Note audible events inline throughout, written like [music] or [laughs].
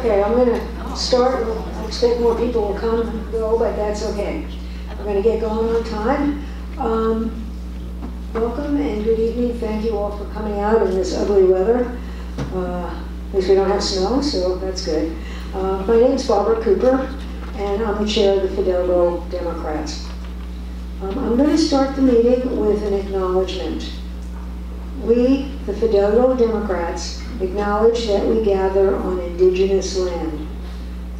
Okay, I'm gonna start, I expect more people will come and go, but that's okay. We're gonna get going on time. Um, Welcome and good evening, thank you all for coming out in this ugly weather. Uh, At least we don't have snow, so that's good. Uh, My is Barbara Cooper, and I'm the chair of the Fidalgo Democrats. Um, I'm gonna start the meeting with an acknowledgement. We, the Fidalgo Democrats, acknowledge that we gather on indigenous land,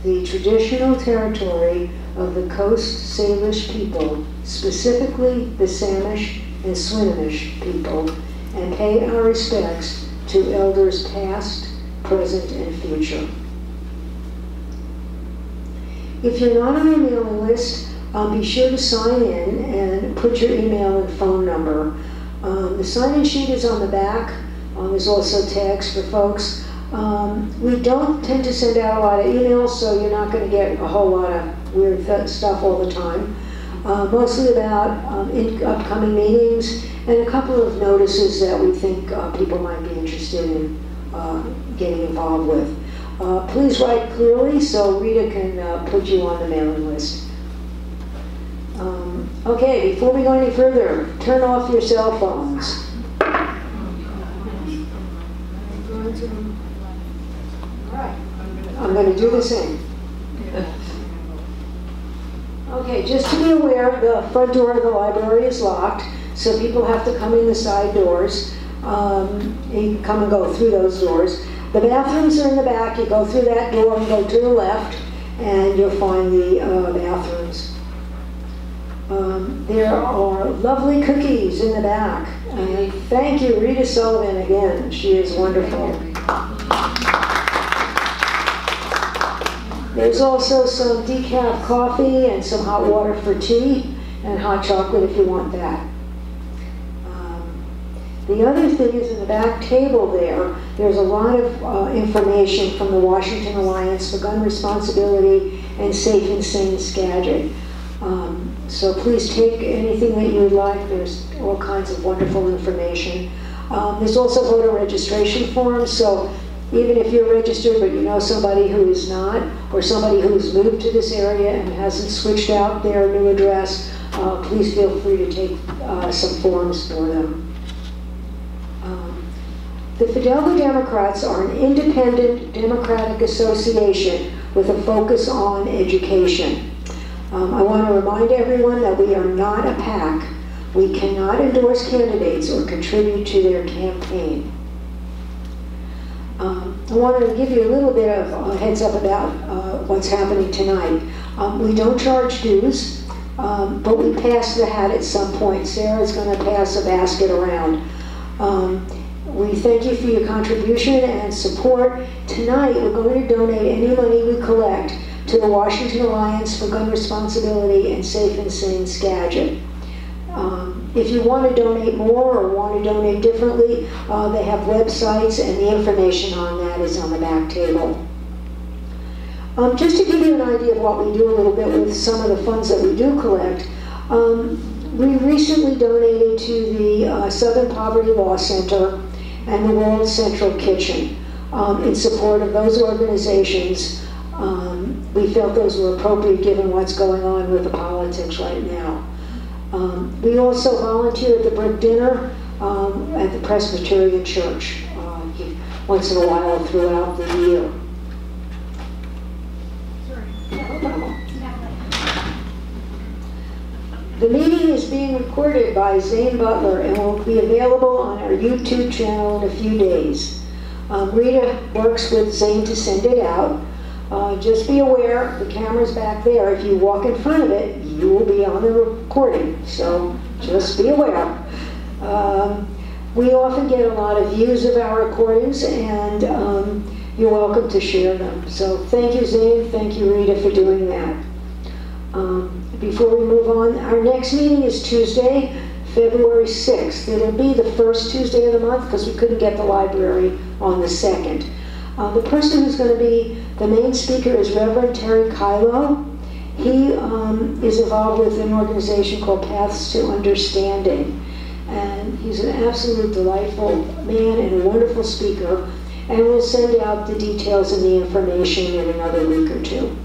the traditional territory of the Coast Salish people, specifically the Samish and Swinomish people, and pay our respects to elders past, present, and future. If you're not on our mailing list, um, be sure to sign in and put your email and phone number. Um, the sign-in sheet is on the back. Um, there's also tags for folks. Um, we don't tend to send out a lot of emails, so you're not going to get a whole lot of weird stuff all the time. Uh, mostly about um, in upcoming meetings and a couple of notices that we think uh, people might be interested in uh, getting involved with. Uh, please write clearly so Rita can uh, put you on the mailing list. Um, okay, before we go any further, turn off your cell phones. Alright, I'm going to do the same. Okay, just to be aware, the front door of the library is locked, so people have to come in the side doors. Um, you come and go through those doors. The bathrooms are in the back. You go through that door and go to the left, and you'll find the uh, bathrooms. Um, there are lovely cookies in the back. And thank you, Rita Sullivan, again. She is wonderful. There's also some decaf coffee and some hot water for tea and hot chocolate if you want that. Um, The other thing is in the back table there, there's a lot of uh, information from the Washington Alliance for Gun Responsibility and Safe and Sane Skagit. Um, So please take anything that you would like, there's all kinds of wonderful information. Um, There's also voter registration forms, so even if you're registered but you know somebody who is not, or somebody who's moved to this area and hasn't switched out their new address, uh, please feel free to take uh, some forms for them. Um, The Fidalgo Democrats are an independent democratic association with a focus on education. Um, I want to remind everyone that we are not a PAC. We cannot endorse candidates or contribute to their campaign. Um, I wanted to give you a little bit of a heads up about uh, what's happening tonight. Um, we don't charge dues, um, but we pass the hat at some point. Sarah's going to pass a basket around. Um, we thank you for your contribution and support. Tonight, we're going to donate any money we collect to the Washington Alliance for Gun Responsibility and Safe and Sane Skagit. Um, If you want to donate more or want to donate differently, uh, they have websites and the information on that is on the back table. Um, Just to give you an idea of what we do a little bit with some of the funds that we do collect, um, we recently donated to the uh, Southern Poverty Law Center and the World Central Kitchen um, in support of those organizations. We felt those were appropriate given what's going on with the politics right now. Um, We also volunteer at the brick dinner um, at the Presbyterian Church uh, once in a while throughout the year. The meeting is being recorded by Zane Butler and will be available on our YouTube channel in a few days. Um, Rita works with Zane to send it out. Uh, just be aware, the camera's back there. If you walk in front of it, you will be on the recording. So just be aware. Um, we often get a lot of views of our recordings, and um, you're welcome to share them. So thank you, Zane. Thank you, Rita, for doing that. Um, before we move on, our next meeting is Tuesday, February 6th. It'll be the first Tuesday of the month because we couldn't get the library on the 2nd. Uh, the person who's going to be the main speaker is Reverend Terry Kyllo. He um, is involved with an organization called Paths to Understanding. And he's an absolute delightful man and a wonderful speaker. and we'll send out the details and the information in another week or two.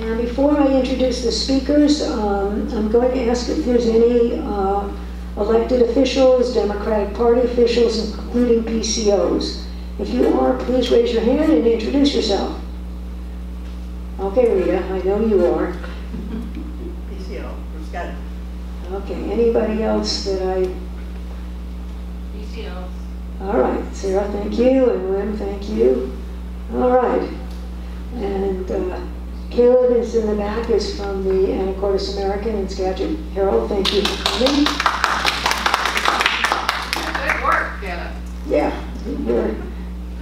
And before I introduce the speakers, um, I'm going to ask if there's any uh, elected officials, Democratic Party officials, including PCOs. If you are, please raise your hand and introduce yourself. Okay, Rita, I know you are. PCO, who's got it? Okay, anybody else that I, PCOs. all right, Sarah, thank you, and Lynn, thank you. All right. And uh, Caleb is in the back, is from the Anacortes American and Skagit Herald, thank you for coming. Good work, Jenna. Yeah, you're,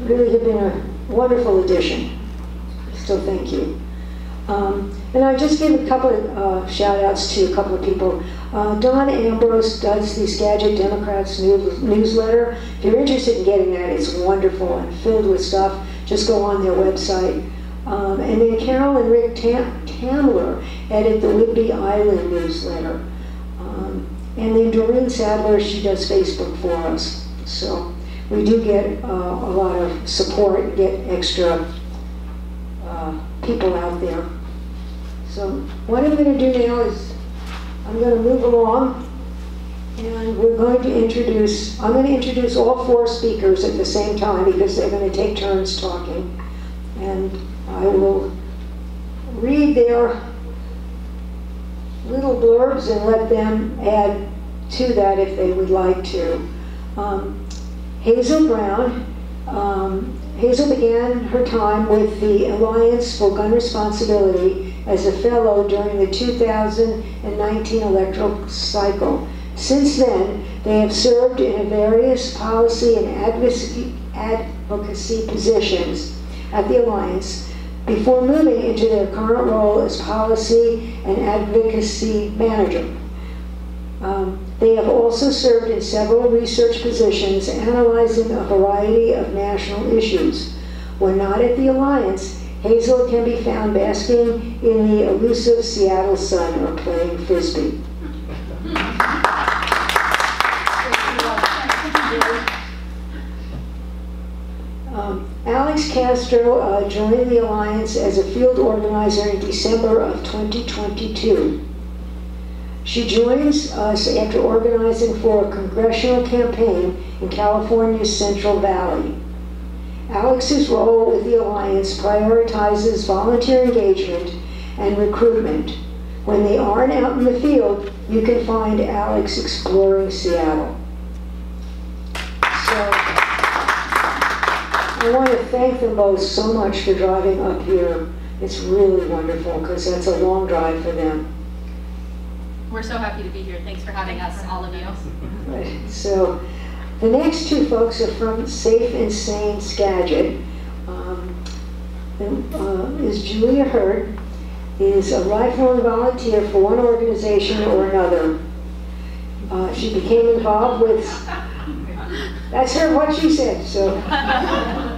really have been a wonderful addition, so thank you. Um, and I just give a couple of uh, shout outs to a couple of people. Uh, Don Ambrose does the Skagit Democrats news, newsletter. If you're interested in getting that, it's wonderful and filled with stuff. Just go on their website. Um, and then Carol and Rick Tam- Tamler edit the Whidbey Island newsletter. Um, and then Doreen Sadler, she does Facebook for us. So we do get uh, a lot of support, get extra uh, people out there. So what I'm going to do now is I'm going to move along and we're going to introduce, I'm going to introduce all four speakers at the same time because they're going to take turns talking. I will read their little blurbs and let them add to that if they would like to. Um, Hazel Brown, um, Hazel began her time with the Alliance for Gun Responsibility as a fellow during the 2019 electoral cycle. Since then, they have served in various policy and advocacy, advocacy positions at the Alliance before moving into their current role as policy and advocacy manager. Um, they have also served in several research positions analyzing a variety of national issues. When not at the Alliance, Hazel can be found basking in the elusive Seattle sun or playing frisbee. Um, Alex Castro uh, joined the Alliance as a field organizer in December of 2022. She joins us after organizing for a congressional campaign in California's Central Valley. Alex's role with the Alliance prioritizes volunteer engagement and recruitment. When they aren't out in the field, you can find Alex exploring Seattle. So, I want to thank them both so much for driving up here. It's really wonderful because that's a long drive for them. We're so happy to be here. Thanks for having us, all of you. Right. So the next two folks are from Safe and Sane Skagit. Um, uh, is Julia Hurd, is a lifelong volunteer for one organization or another. Uh, she became involved with, that's her, what she said, so. [laughs]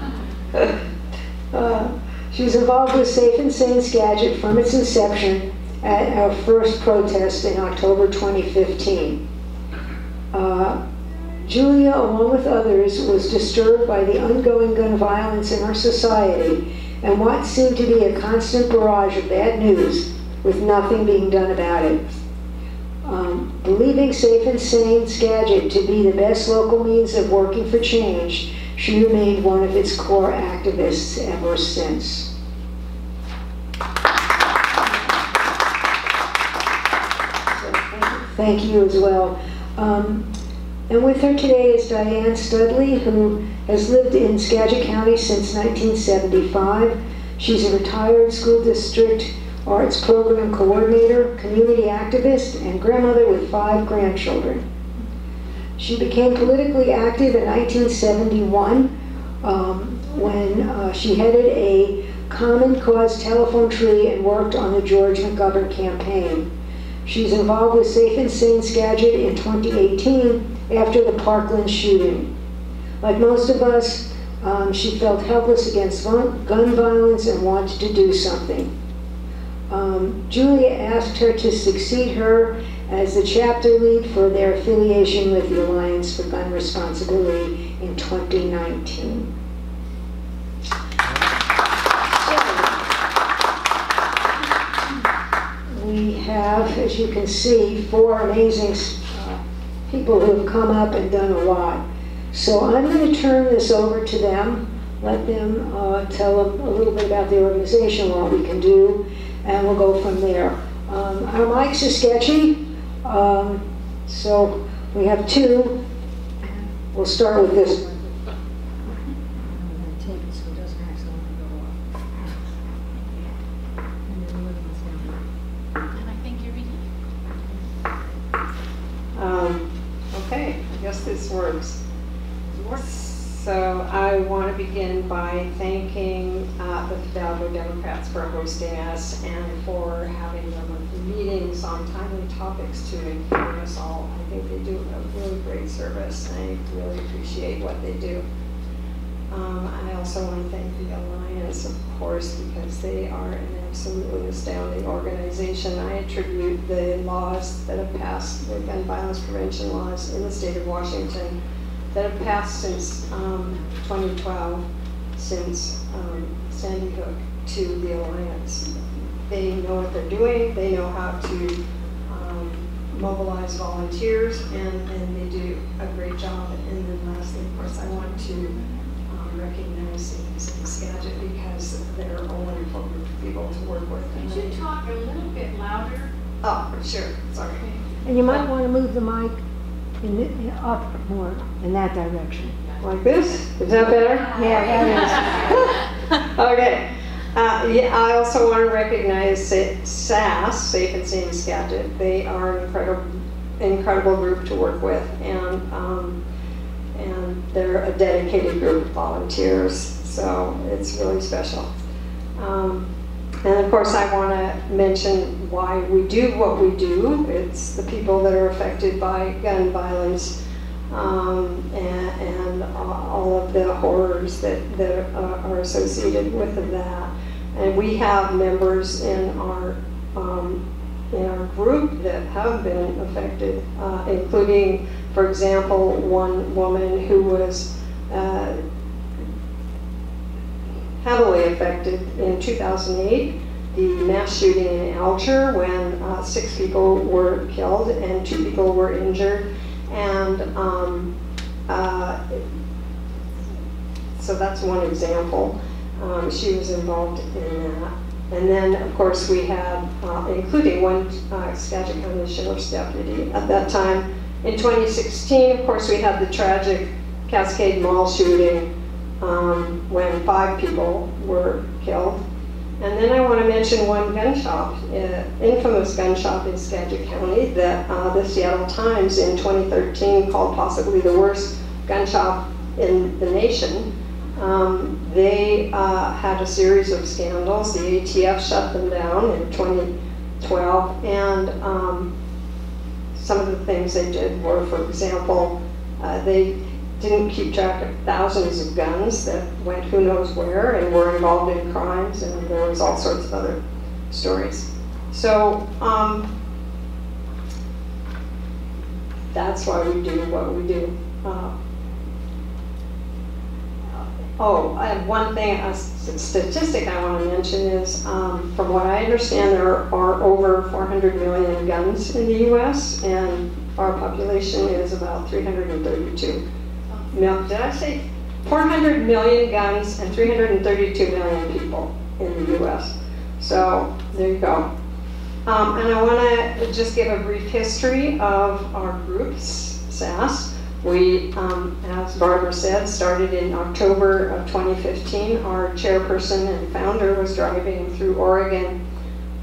[laughs] uh, she was involved with Safe and Sane Skagit from its inception at our first protest in October 2015. Uh, Julia, along with others, was disturbed by the ongoing gun violence in our society and what seemed to be a constant barrage of bad news with nothing being done about it. Um, believing Safe and Sane Skagit to be the best local means of working for change, she remained one of its core activists ever since. Thank you as well. Um, and with her today is Diane Studley, who has lived in Skagit County since 1975. She's a retired school district arts program coordinator, community activist, and grandmother with five grandchildren. She became politically active in 1971 um, when uh, she headed a Common Cause telephone tree and worked on the George McGovern campaign. She's involved with Safe and Sane Skagit in 2018 after the Parkland shooting. Like most of us, um, she felt helpless against gun violence and wanted to do something. Um, Julia asked her to succeed her as the chapter lead for their affiliation with the Alliance for Gun Responsibility in 2019. We have, as you can see, four amazing uh, people who have come up and done a lot. So I'm going to turn this over to them, let them uh, tell a little bit about the organization, what we can do, and we'll go from there. Um, Our mics are sketchy, um, so we have two. We'll start with this one. And I think you're reading. Um, Okay, I guess this works. So I want to begin by thanking uh, the Fidalgo Democrats for hosting us and for having their monthly meetings on timely topics to inform us all. I think they do a really great service, and I really appreciate what they do. Um, I also want to thank the Alliance, of course, because they are an absolutely astounding organization. I attribute the laws that have passed, the gun violence prevention laws in the state of Washington that have passed since um, 2012, since um, Sandy Hook, to the Alliance. They know what they're doing, they know how to um, mobilize volunteers, and, and they do a great job. And then lastly, of course, I want to um, recognize Safe and Sane Skagit because they're a wonderful group of people to work with. Could you talk a little bit louder? Oh, sure, sorry. And you might want to move the mic in, the- up more in that direction. Like this? Is that better? Yeah, that [laughs] Okay. Uh, yeah, I also want to recognize Sa- SAS, Safe and Sane Skagit. They are an incredible, incredible group to work with, and um, and they're a dedicated group of volunteers. So it's really special. Um, and of course, I want to mention why we do what we do. It's the people that are affected by gun violence um, and, and all of the horrors that, that are are associated with that. And we have members in our um, in our group that have been affected, uh, including, for example, one woman who was uh, heavily affected in 2008, the mass shooting in Alger when uh, six people were killed and two people were injured. And um, uh, so that's one example. Um, she was involved in that. And then, of course, we had, uh, including one uh, Skagit County Sheriff's deputy at that time. In 2016, of course, we had the tragic Cascade Mall shooting um, when five people were killed. And then I want to mention one gun shop, uh, infamous gun shop in Skagit County that uh, the Seattle Times in 2013 called possibly the worst gun shop in the nation. Um, they uh, had a series of scandals. The ATF shut them down in 2012, and um, some of the things they did were, for example, uh, they didn't keep track of thousands of guns that went who knows where and were involved in crimes, and there was all sorts of other stories. So um, that's why we do what we do. Uh, Oh, I have one thing, a statistic I want to mention is, um, from what I understand, there are over 400 million guns in the US, and our population is about 332 mil, did I say? 400 million guns and 332 million people in the US. So, there you go. Um, and I want to just give a brief history of our groups, SAS. We, um, as Barbara said, started in October of 2015. Our chairperson and founder was driving through Oregon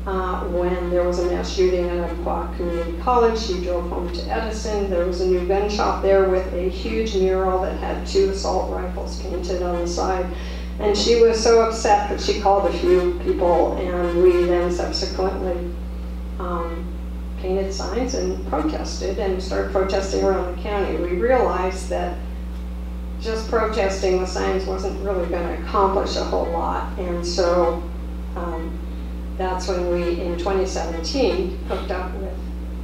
uh, when there was a mass shooting at Umpqua Community College. She drove home to Edison. There was a new gun shop there with a huge mural that had two assault rifles painted on the side. And she was so upset that she called a few people, and we then subsequently um, painted signs and protested and started protesting around the county. We realized that just protesting the signs wasn't really going to accomplish a whole lot. And so um, that's when we, in 2017, hooked up with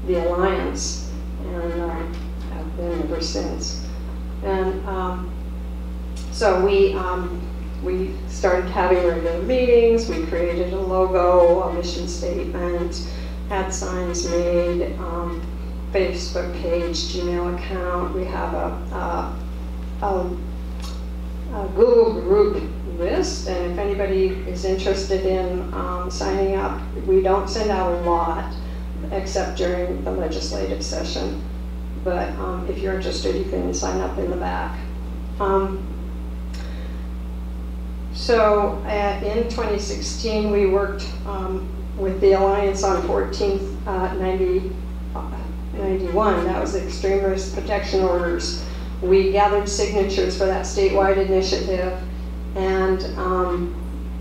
the Alliance and um, have been ever since. And um, so we, um, we started having regular meetings, we created a logo, a mission statement, had signs made, um, Facebook page, Gmail account, we have a, a, a a Google group list, and if anybody is interested in um, signing up, we don't send out a lot, except during the legislative session. But um, if you're interested, you can sign up in the back. Um, so uh, in 2016, we worked um, with the Alliance on 14th uh, 90, uh, 91. That was risk protection orders we gathered signatures for that statewide initiative, and um,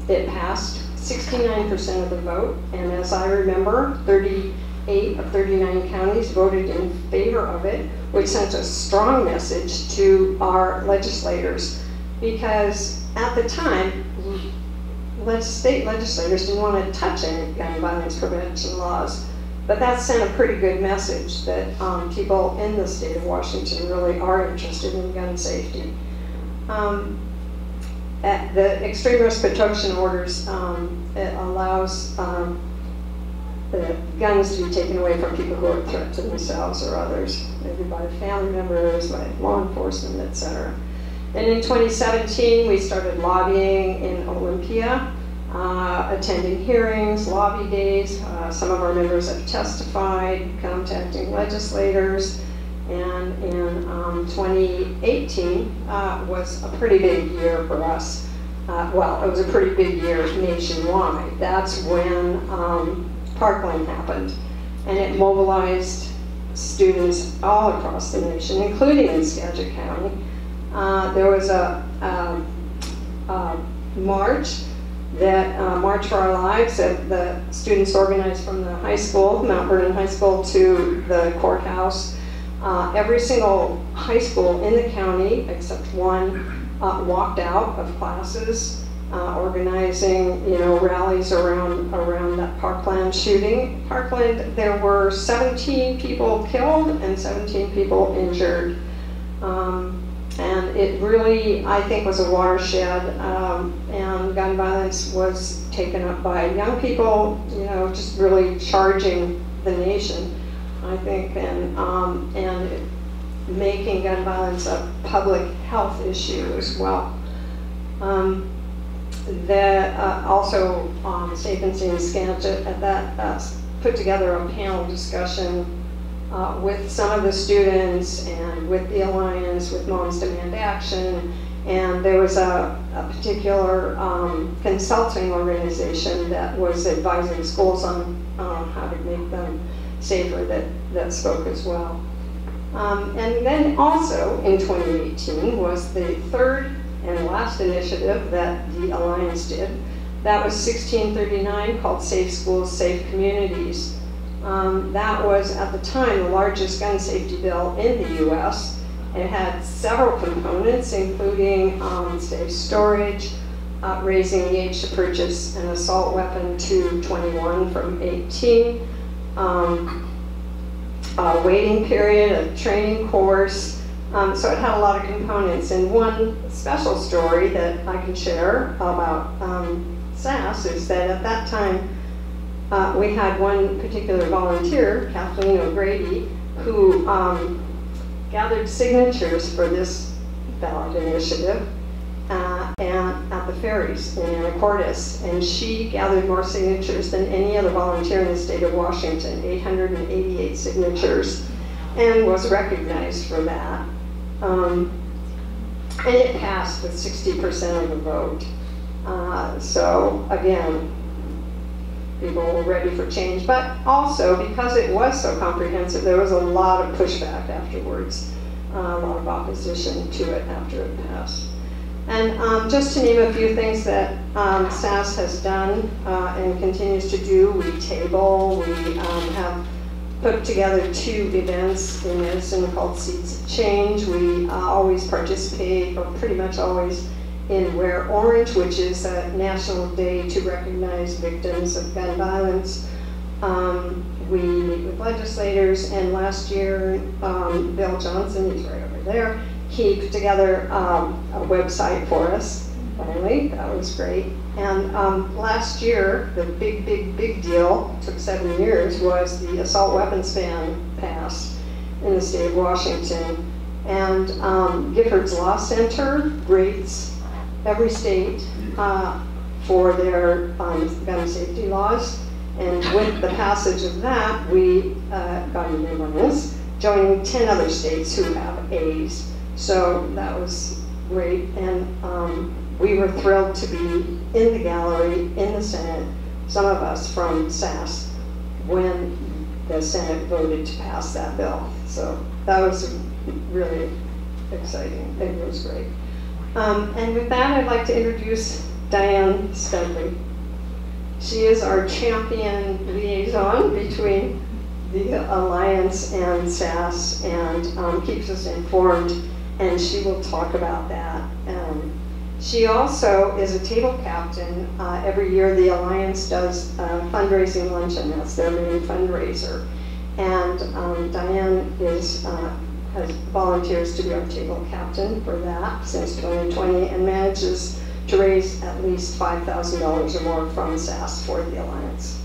it passed 69% of the vote. And as I remember, 38 of 39 counties voted in favor of it, which sent a strong message to our legislators. Because at the time, state legislators didn't want to touch any gun violence prevention laws. But that sent a pretty good message that um, people in the state of Washington really are interested in gun safety. Um, the extreme risk protection orders, um, it allows um, the guns to be taken away from people who are a threat to themselves or others, maybe by family members, by law enforcement, etc. And in 2017, we started lobbying in Olympia uh, attending hearings, lobby days. Uh, some of our members have testified, contacting legislators. And in um, 2018 uh, was a pretty big year for us. Uh, well, it was a pretty big year nationwide. That's when um, Parkland happened. And it mobilized students all across the nation, including in Skagit County. Uh, there was a, a, a march that uh, March for Our Lives, that the students organized from the high school, Mount Vernon High School, to the courthouse. Uh, every single high school in the county, except one, uh, walked out of classes, uh, organizing, you know, rallies around around that Parkland shooting. Parkland, there were 17 people killed and 17 people injured. Um, and it really, I think, was a watershed. Um, and gun violence was taken up by young people, you know, just really charging the nation, I think, and um, and making gun violence a public health issue as well. Um, the, uh, also, um, Safe and Skagit at that uh, put together a panel discussion uh, with some of the students and with the Alliance, with Moms Demand Action, and there was a, a particular um, consulting organization that was advising schools on uh, how to make them safer that, that spoke as well. Um, and then also in 2018 was the third and last initiative that the Alliance did. That was 1639 called Safe Schools, Safe Communities. Um, that was, at the time, the largest gun safety bill in the US. It had several components, including um, safe storage, uh, raising the age to purchase an assault weapon to 21 from 18, um, a waiting period, a training course. Um, so it had a lot of components. And one special story that I can share about um, SAS is that at that time, uh, we had one particular volunteer, Kathleen O'Grady, who um, gathered signatures for this ballot initiative uh, and at the ferries in Anacortes. And she gathered more signatures than any other volunteer in the state of Washington, 888 signatures, and was recognized for that. Um, and it passed with 60% of the vote. Uh, so again, people were ready for change. But also, because it was so comprehensive, there was a lot of pushback afterwards, uh, a lot of opposition to it after it passed. And um, just to name a few things that um, SAS has done uh, and continues to do, we table, we um, have put together two events in Medicine called Seeds of Change. We uh, always participate, or pretty much always, in Wear Orange, which is a national day to recognize victims of gun violence. Um, we meet with legislators, and last year, um, Bill Johnson, he's right over there, he put together um, a website for us, finally, that was great. And um, last year, the big, big, big deal, took seven years, was the assault weapons ban passed in the state of Washington. And um, Giffords Law Center rates every state uh, for their um, gun safety laws. And with the passage of that, we uh, got a new bonus, joining 10 other states who have A's. So that was great. And um, we were thrilled to be in the gallery, in the Senate, some of us from SAS, when the Senate voted to pass that bill. So that was really exciting. It was great. Um, and with that, I'd like to introduce Diane Studley. She is our champion liaison between the Alliance and SAS and um, keeps us informed, and she will talk about that. Um, she also is a table captain. Uh, every year, the Alliance does a fundraising luncheon. That's their main fundraiser. And um, Diane is uh, has volunteers to be our table captain for that since 2020 and manages to raise at least $5,000 or more from SAS for the Alliance.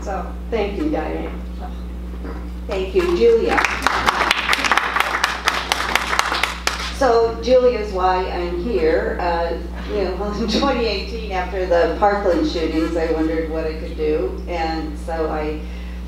So thank you, Diane. Thank you, Julia. So Julia is why I'm here. Uh, you know, [laughs] in 2018, after the Parkland shootings, I wondered what I could do, and so I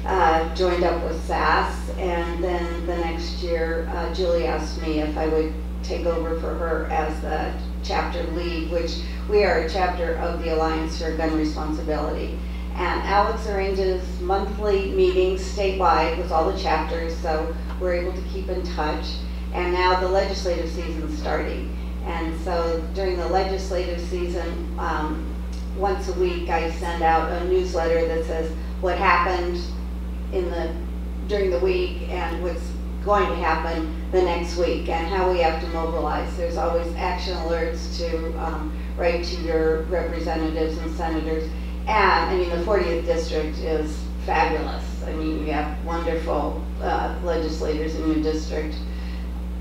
uh, joined up with SAS. And then the next year, uh, Julie asked me if I would take over for her as the chapter lead, which we are a chapter of the Alliance for Gun Responsibility. And Alex arranges monthly meetings statewide with all the chapters, so we're able to keep in touch. And now the legislative season's starting. And so during the legislative season, um, once a week, I send out a newsletter that says what happened in the, during the week and what's going to happen the next week and how we have to mobilize. There's always action alerts to um, write to your representatives and senators. And, I mean, the 40th district is fabulous. I mean, you have wonderful uh, legislators in your district.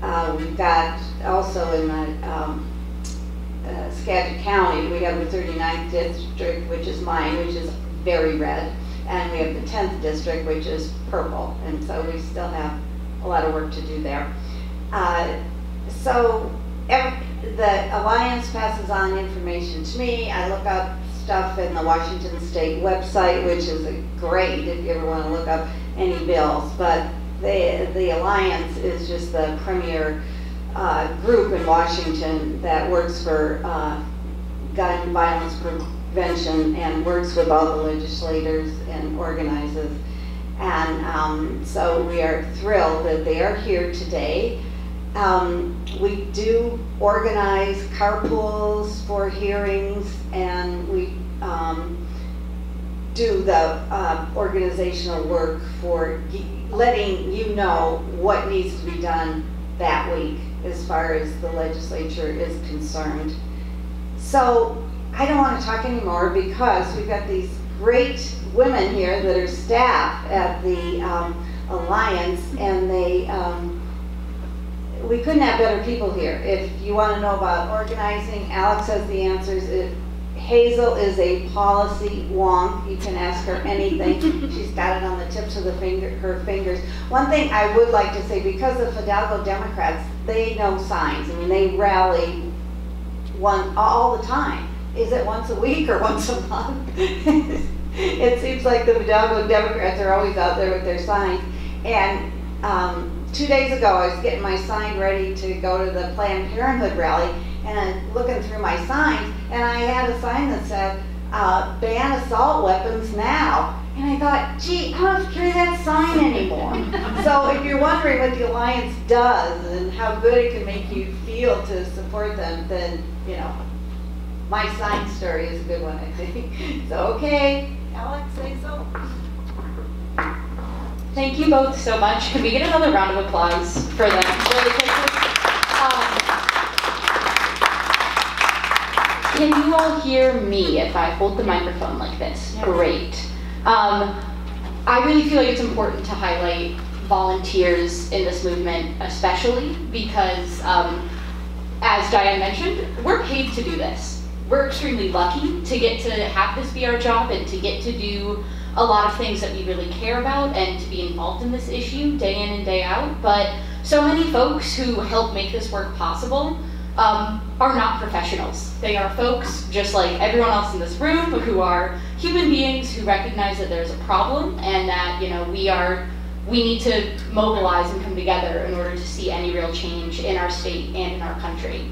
Uh, we've got also in the um, uh, Skagit County, we have the 39th district, which is mine, which is very red. And we have the 10th district, which is purple. And so we still have a lot of work to do there. Uh, so every, the Alliance passes on information to me. I look up stuff in the Washington State website, which is great if you ever want to look up any bills. But the, the Alliance is just the premier uh, group in Washington that works for uh, gun violence prevention and works with all the legislators and organizes. And um, so we are thrilled that they are here today. Um, we do organize carpools for hearings and we um, do the uh, organizational work for letting you know what needs to be done that week as far as the legislature is concerned. So I don't want to talk anymore because we've got these great women here that are staff at the um, Alliance and they, um, we couldn't have better people here. If you want to know about organizing, Alex has the answers. If Hazel is a policy wonk. You can ask her anything. [laughs] She's got it on the tips of the finger, her fingers. One thing I would like to say, because the Fidalgo Democrats, they know signs. I mean, they rally one all the time. Is it once a week or [laughs] once a month? [laughs] it seems like the Fidalgo Democrats are always out there with their signs. And um, two days ago, I was getting my sign ready to go to the Planned Parenthood rally, and looking through my signs, and I had a sign that said, uh, ban assault weapons now. And I thought, gee, I don't carry that sign anymore. [laughs] so if you're wondering what the Alliance does and how good it can make you feel to support them, then, you know, my sign story is a good one, I think. [laughs] So, okay, Alex, say so. Thank you both so much. Can we get another round of applause for them really quickly? Um, can you all hear me if I hold the microphone like this? Great. Um, I really feel like it's important to highlight volunteers in this movement, especially because, um, as Diane mentioned, we're paid to do this. We're extremely lucky to get to have this be our job and to get to do a lot of things that we really care about and to be involved in this issue day in and day out. But so many folks who help make this work possible um, are not professionals. They are folks just like everyone else in this room who are human beings who recognize that there's a problem and that you know we are we need to mobilize and come together in order to see any real change in our state and in our country.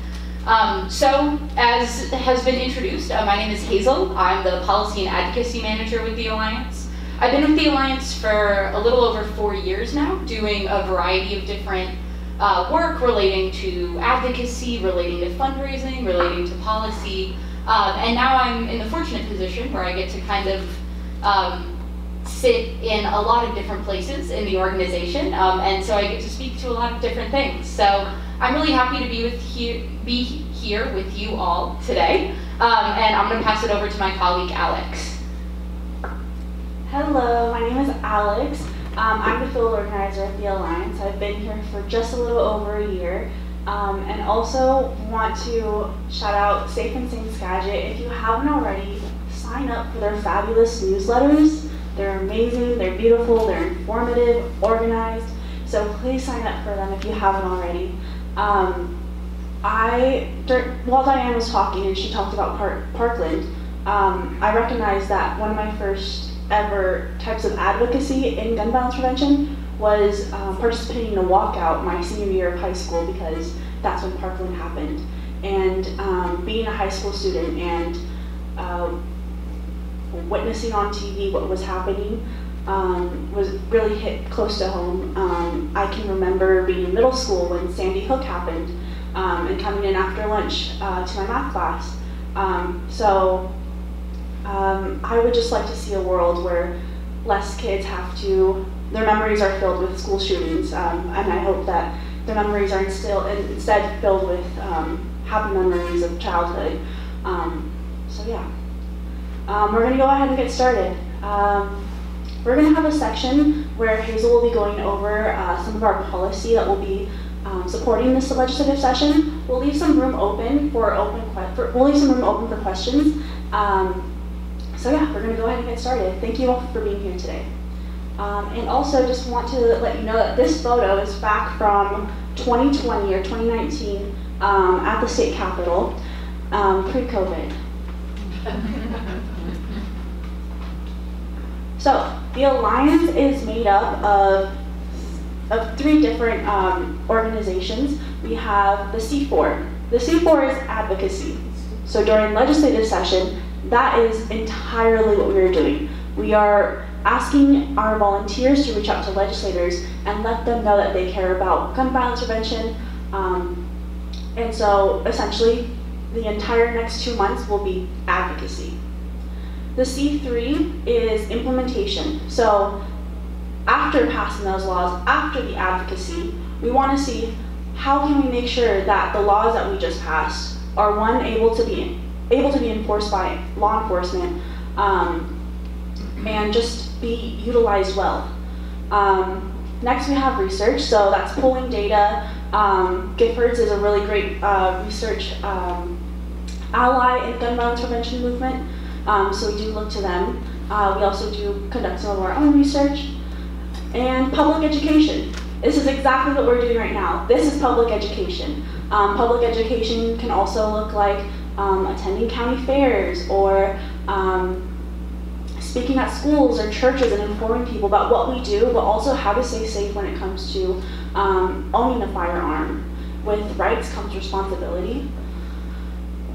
Um, so, as has been introduced, uh, my name is Hazel. I'm the Policy and Advocacy Manager with the Alliance. I've been with the Alliance for a little over four years now, doing a variety of different uh, work relating to advocacy, relating to fundraising, relating to policy. Um, and now I'm in the fortunate position where I get to kind of um, sit in a lot of different places in the organization, um, and so I get to speak to a lot of different things. So I'm really happy to be with here, be here with you all today, um, and I'm going to pass it over to my colleague Alex. Hello, my name is Alex. Um, I'm the field organizer at the Alliance. I've been here for just a little over a year. Um, and also want to shout out Safe and Sane Skagit. If you haven't already, sign up for their fabulous newsletters. They're amazing, they're beautiful, they're informative, organized. So please sign up for them if you haven't already. Um, I, while Diane was talking and she talked about Park, Parkland, um, I recognized that one of my first ever types of advocacy in gun violence prevention was um, participating in a walkout my senior year of high school because that's when Parkland happened. And um, being a high school student and uh, witnessing on TV what was happening um, was really hit close to home. Um, I can remember being in middle school when Sandy Hook happened um, and coming in after lunch uh, to my math class. Um, so um, I would just like to see a world where less kids have to, their memories are filled with school shootings, um, and I hope that their memories are instead, instead filled with happy memories of childhood. so yeah. We're going to go ahead and get started. We're going to have a section where Hazel will be going over uh, some of our policy that will be um, supporting this legislative session. We'll leave some room open for open for, we'll leave some room open for questions. Um, so yeah, we're going to go ahead and get started. Thank you all for being here today. Um, and also just want to let you know that this photo is back from 2020 or 2019 um, at the state capitol, um, pre-COVID. [laughs] So the alliance is made up of, of three different um, organizations. We have the C4. The C4 is advocacy. So during legislative session, that is entirely what we are doing. We are asking our volunteers to reach out to legislators and let them know that they care about gun violence prevention. Um, and so essentially, the entire next two months will be advocacy. The C3 is implementation. So after passing those laws, after the advocacy, we want to see how can we make sure that the laws that we just passed are one able to be able to be enforced by law enforcement um, and just be utilized well. Um, next, we have research. So that's pulling data. Um, Giffords is a really great uh, research um, ally in gun violence prevention movement. Um, so we do look to them. Uh, we also do conduct some of our own research. And public education. This is exactly what we're doing right now. This is public education. Um, public education can also look like um, attending county fairs or um, speaking at schools or churches and informing people about what we do, but also how to stay safe when it comes to um, owning a firearm. With rights comes responsibility.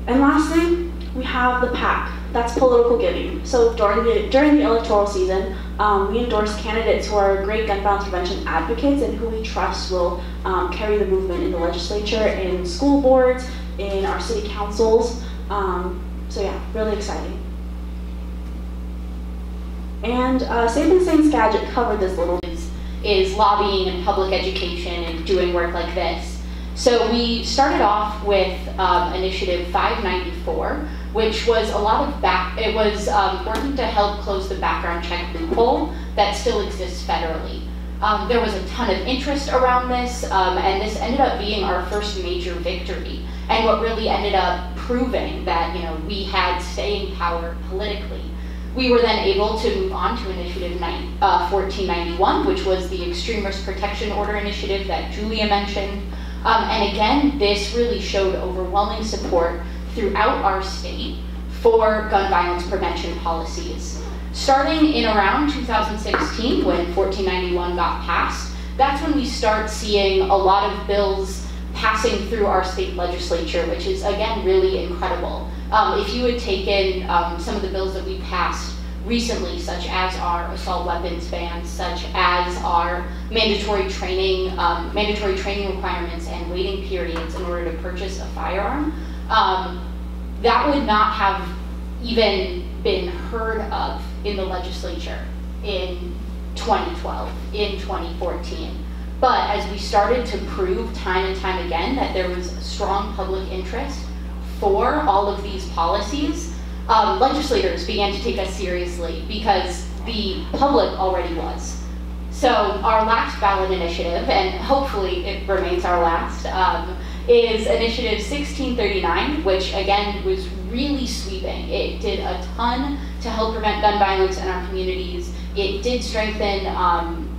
And lastly, we have the PAC, that's political giving. So during the during the electoral season, um, we endorse candidates who are great gun violence prevention advocates and who we trust will um, carry the movement in the legislature, in school boards, in our city councils. Um, so yeah, really exciting. And uh, Safe and Skagit covered this little. Is, is lobbying and public education and doing work like this. So we started off with um, Initiative 594, which was a lot of back, it was um, working to help close the background check loophole that still exists federally. Um, there was a ton of interest around this, um, and this ended up being our first major victory, and what really ended up proving that you know we had staying power politically. We were then able to move on to Initiative 9, uh, 1491, which was the Extreme Risk Protection Order initiative that Julia mentioned. Um, and again, this really showed overwhelming support throughout our state for gun violence prevention policies. Starting in around 2016, when 1491 got passed, that's when we start seeing a lot of bills passing through our state legislature, which is again really incredible. Um, if you had taken um, some of the bills that we passed recently, such as our assault weapons ban, such as our mandatory training, um, mandatory training requirements and waiting periods in order to purchase a firearm, um, that would not have even been heard of in the legislature in 2012, in 2014. But as we started to prove time and time again that there was strong public interest for all of these policies, um, legislators began to take us seriously because the public already was. So our last ballot initiative, and hopefully it remains our last, um, is Initiative 1639, which again was really sweeping. It did a ton to help prevent gun violence in our communities. It did strengthen, um,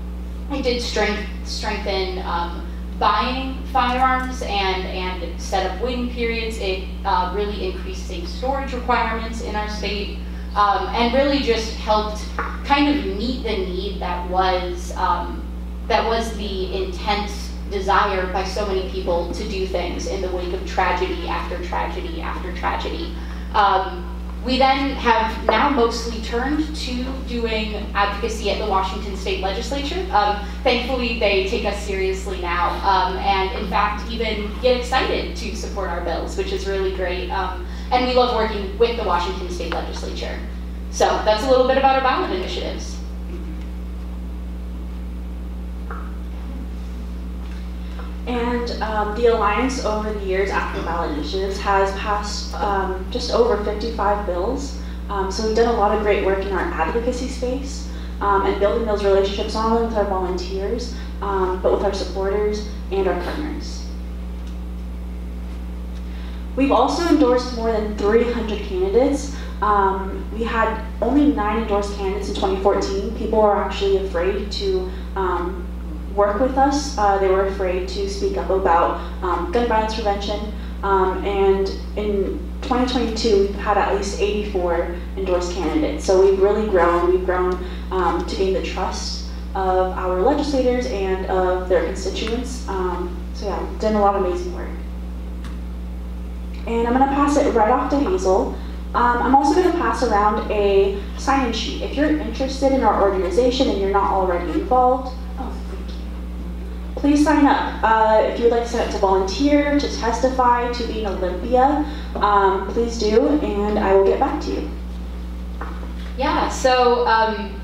it did strength, strengthen um, buying firearms and, and set up waiting periods. It uh, really increased safe storage requirements in our state. Um, and really just helped kind of meet the need that was um, that was the intense desire by so many people to do things in the wake of tragedy after tragedy after tragedy. Um, we then have now mostly turned to doing advocacy at the Washington State Legislature. Um, thankfully, they take us seriously now, um, and in fact, even get excited to support our bills, which is really great. Um, and we love working with the Washington State Legislature. So that's a little bit about our ballot initiatives. And um, the Alliance over the years after ballot initiatives has passed um, just over 55 bills. Um, so we've done a lot of great work in our advocacy space um, and building those relationships not only with our volunteers, um, but with our supporters and our partners. We've also endorsed more than 300 candidates. Um, we had only nine endorsed candidates in 2014. People were actually afraid to work with us. Uh, they were afraid to speak up about um, gun violence prevention. Um, and in 2022, we've had at least 84 endorsed candidates. So we've really grown. We've grown um, to gain the trust of our legislators and of their constituents. Um, so yeah, done a lot of amazing work. And I'm going to pass it right off to Hazel. Um, I'm also going to pass around a sign-in sheet. If you're interested in our organization and you're not already involved, please sign up. Uh, if you would like to sign up to volunteer, to testify, to be an Olympia, um, please do, and I will get back to you. Yeah, so um,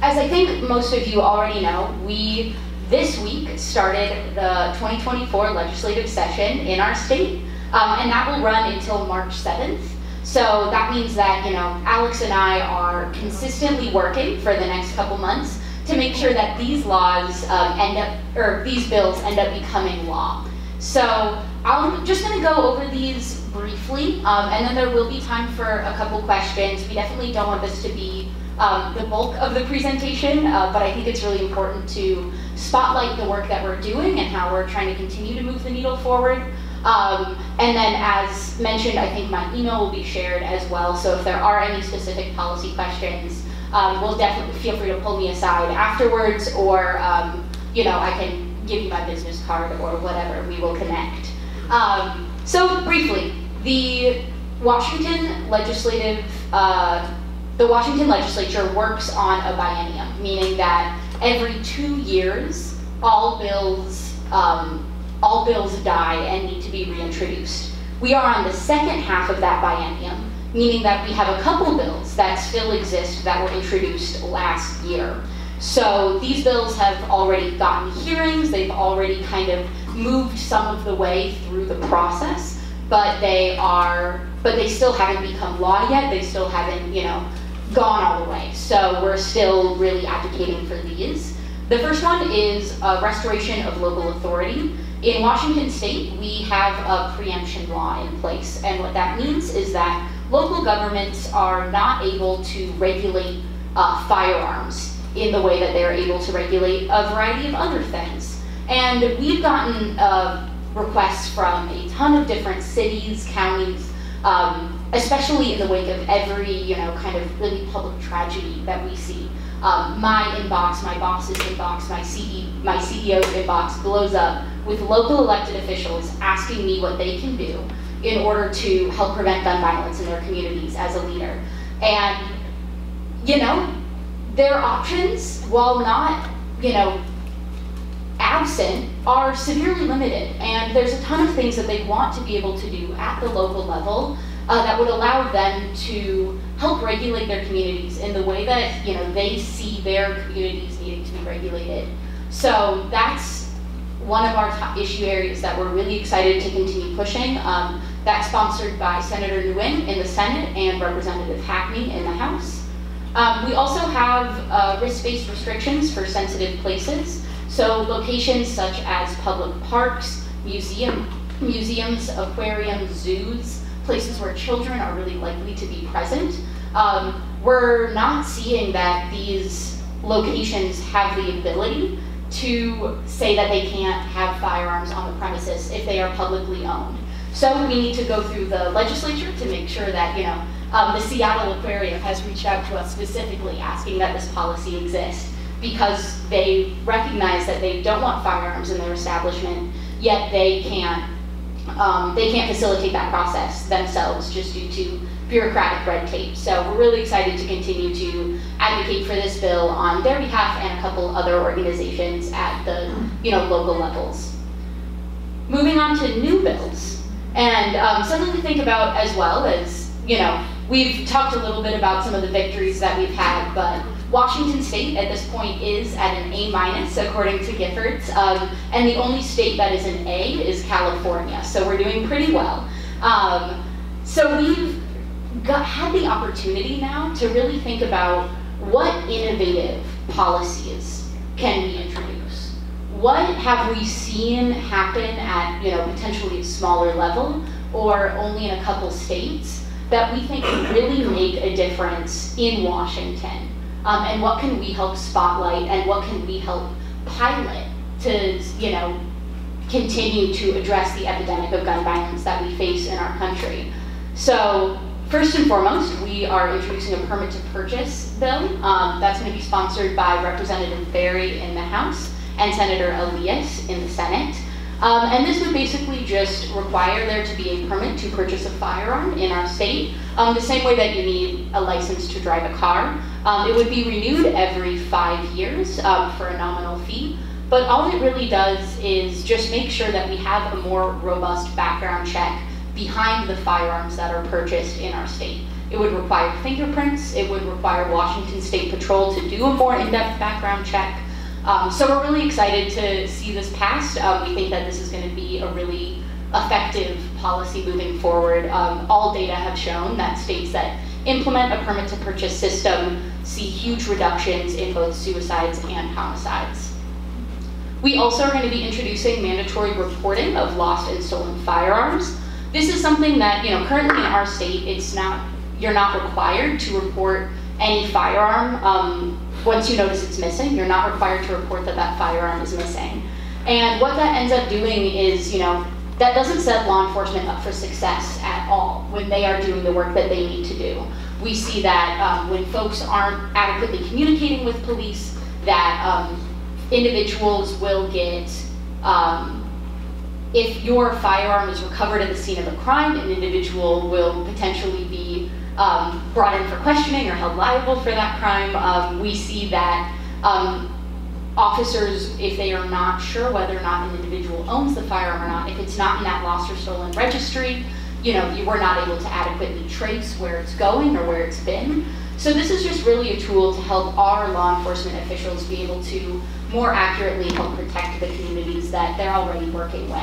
as I think most of you already know, we this week started the 2024 legislative session in our state, um, and that will run until March 7th. So that means that, you know, Alex and I are consistently working for the next couple months to make sure that these laws um, end up, or these bills end up becoming law. So I'm just going to go over these briefly, um, and then there will be time for a couple questions. We definitely don't want this to be um, the bulk of the presentation, uh, but I think it's really important to spotlight the work that we're doing and how we're trying to continue to move the needle forward. Um, and then as mentioned, I think my email will be shared as well, so if there are any specific policy questions, um, will definitely feel free to pull me aside afterwards, or um, you know, I can give you my business card or whatever. We will connect. Um, so briefly, the Washington legislative, uh, the Washington legislature works on a biennium, meaning that every two years, all bills, um, all bills die and need to be reintroduced. We are on the second half of that biennium, meaning that we have a couple bills that still exist that were introduced last year. So these bills have already gotten hearings, they've already kind of moved some of the way through the process, but they are, but they still haven't become law yet. They still haven't, you know, gone all the way. So we're still really advocating for these. The first one is a restoration of local authority. In Washington state, we have a preemption law in place, and what that means is that local governments are not able to regulate uh, firearms in the way that they're able to regulate a variety of other things. And we've gotten uh, requests from a ton of different cities, counties, um, especially in the wake of every, you know, kind of really public tragedy that we see. Um, my inbox, my boss's inbox, my, CE, my CEO's inbox blows up with local elected officials asking me what they can do in order to help prevent gun violence in their communities as a leader. And, you know, their options, while not, you know, absent, are severely limited. And there's a ton of things that they want to be able to do at the local level uh, that would allow them to help regulate their communities in the way that, you know, they see their communities needing to be regulated. So that's one of our top issue areas that we're really excited to continue pushing. Um, that's sponsored by Senator Nguyen in the Senate and Representative Hackney in the House. Um, we also have uh, risk-based restrictions for sensitive places. So locations such as public parks, museum, museums, aquariums, zoos, places where children are really likely to be present. Um, we're not seeing that these locations have the ability to say that they can't have firearms on the premises if they are publicly owned. So we need to go through the legislature to make sure that, you know, um, the Seattle Aquarium has reached out to us specifically asking that this policy exist because they recognize that they don't want firearms in their establishment, yet they can't, um, they can't facilitate that process themselves just due to bureaucratic red tape. So we're really excited to continue to advocate for this bill on their behalf and a couple other organizations at the you know local levels. Moving on to new bills, and um, something to think about as well is, you know we've talked a little bit about some of the victories that we've had, but Washington State at this point is at an A minus according to Giffords, um, and the only state that is an A is California. So we're doing pretty well. Um, so we've got, had the opportunity now to really think about what innovative policies can we introduce? What have we seen happen at you know potentially a smaller level or only in a couple states that we think can really make a difference in Washington? Um, and what can we help spotlight and what can we help pilot to you know continue to address the epidemic of gun violence that we face in our country? So First and foremost, we are introducing a permit to purchase bill. Um, that's going to be sponsored by Representative Berry in the House and Senator Liias in the Senate. Um, and this would basically just require there to be a permit to purchase a firearm in our state, um, the same way that you need a license to drive a car. Um, it would be renewed every five years um, for a nominal fee. But all it really does is just make sure that we have a more robust background check behind the firearms that are purchased in our state. It would require fingerprints, it would require Washington State Patrol to do a more in-depth background check. Um, so we're really excited to see this passed. Um, we think that this is going to be a really effective policy moving forward. Um, all data have shown that states that implement a permit to purchase system see huge reductions in both suicides and homicides. We also are going to be introducing mandatory reporting of lost and stolen firearms. This is something that, you know, currently in our state, it's not, you're not required to report any firearm. Once you notice it's missing, you're not required to report that that firearm is missing. And what that ends up doing is, you know, that doesn't set law enforcement up for success at all when they are doing the work that they need to do. We see that um, when folks aren't adequately communicating with police, that um, individuals will get um, if your firearm is recovered at the scene of a crime, an individual will potentially be um, brought in for questioning or held liable for that crime. Um, we see that um, officers, if they are not sure whether or not an individual owns the firearm or not, if it's not in that lost or stolen registry, you know, you were not able to adequately trace where it's going or where it's been. So this is just really a tool to help our law enforcement officials be able to more accurately help protect the communities that they're already working with.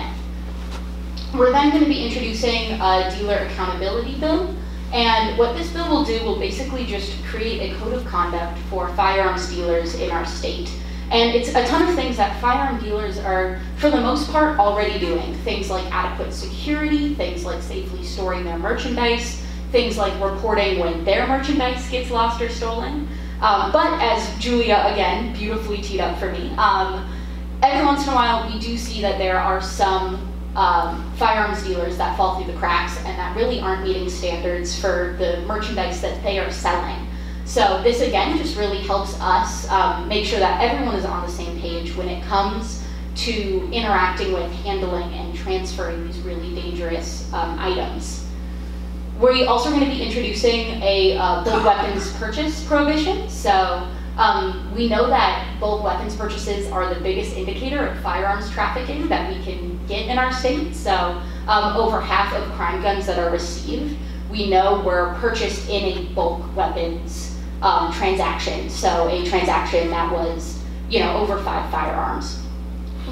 We're then going to be introducing a dealer accountability bill. And what this bill will do will basically just create a code of conduct for firearms dealers in our state. And it's a ton of things that firearm dealers are, for the most part, already doing. Things like adequate security, things like safely storing their merchandise, things like reporting when their merchandise gets lost or stolen. Um, but as Julia, again, beautifully teed up for me, um, every once in a while we do see that there are some um, firearms dealers that fall through the cracks and that really aren't meeting standards for the merchandise that they are selling. So this again just really helps us um, make sure that everyone is on the same page when it comes to interacting with, handling, and transferring these really dangerous um, items. We're also going to be introducing a uh, bulk weapons purchase prohibition. So um, we know that bulk weapons purchases are the biggest indicator of firearms trafficking that we can get in our state. So um, over half of crime guns that are received, we know were purchased in a bulk weapons um, transaction. So a transaction that was, you know, over five firearms.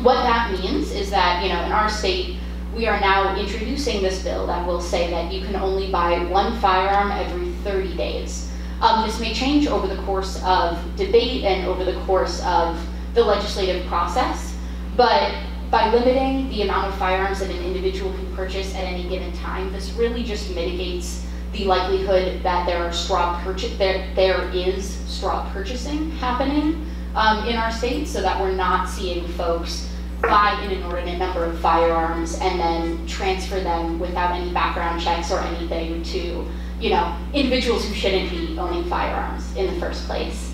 What that means is that, you know, in our state, we are now introducing this bill that will say that you can only buy one firearm every 30 days. Um, this may change over the course of debate and over the course of the legislative process, but by limiting the amount of firearms that an individual can purchase at any given time, this really just mitigates the likelihood that there are straw purchase there there is straw purchasing happening um, in our state, so that we're not seeing folks buy an inordinate number of firearms and then transfer them without any background checks or anything to you know, individuals who shouldn't be owning firearms in the first place.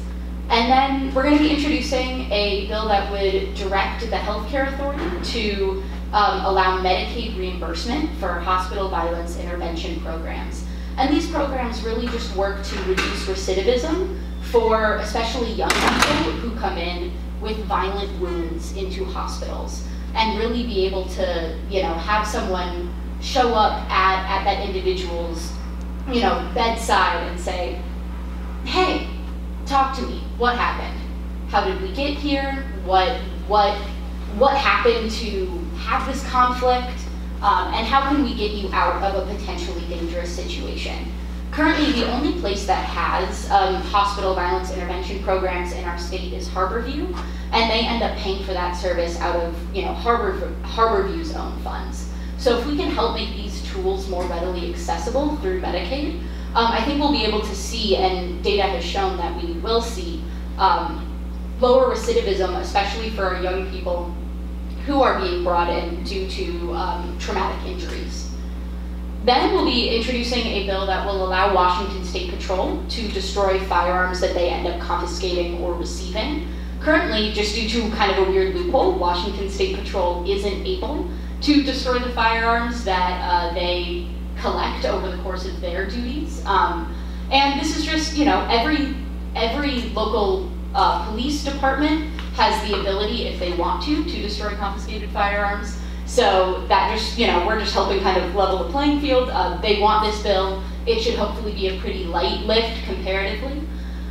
And then we're going to be introducing a bill that would direct the healthcare authority to um, allow Medicaid reimbursement for hospital violence intervention programs. And these programs really just work to reduce recidivism for especially young people who come in with violent wounds into hospitals and really be able to, you know, have someone show up at, at that individual's you know, bedside and say, hey, talk to me. What happened? How did we get here? What, what, what happened to have this conflict? Um, and how can we get you out of a potentially dangerous situation? Currently, the only place that has um, hospital violence intervention programs in our state is Harborview, and they end up paying for that service out of you know Harbor, Harborview's own funds. So if we can help make these tools more readily accessible through Medicaid, um, I think we'll be able to see, and data has shown that we will see, um, lower recidivism, especially for young people who are being brought in due to um, traumatic injuries. Then we'll be introducing a bill that will allow Washington State Patrol to destroy firearms that they end up confiscating or receiving. Currently, just due to kind of a weird loophole, Washington State Patrol isn't able to destroy the firearms that uh, they collect over the course of their duties. Um, and this is just, you know, every, every local uh, police department has the ability, if they want to, to destroy confiscated firearms. So that just, you know, we're just helping kind of level the playing field. Uh, they want this bill. It should hopefully be a pretty light lift comparatively.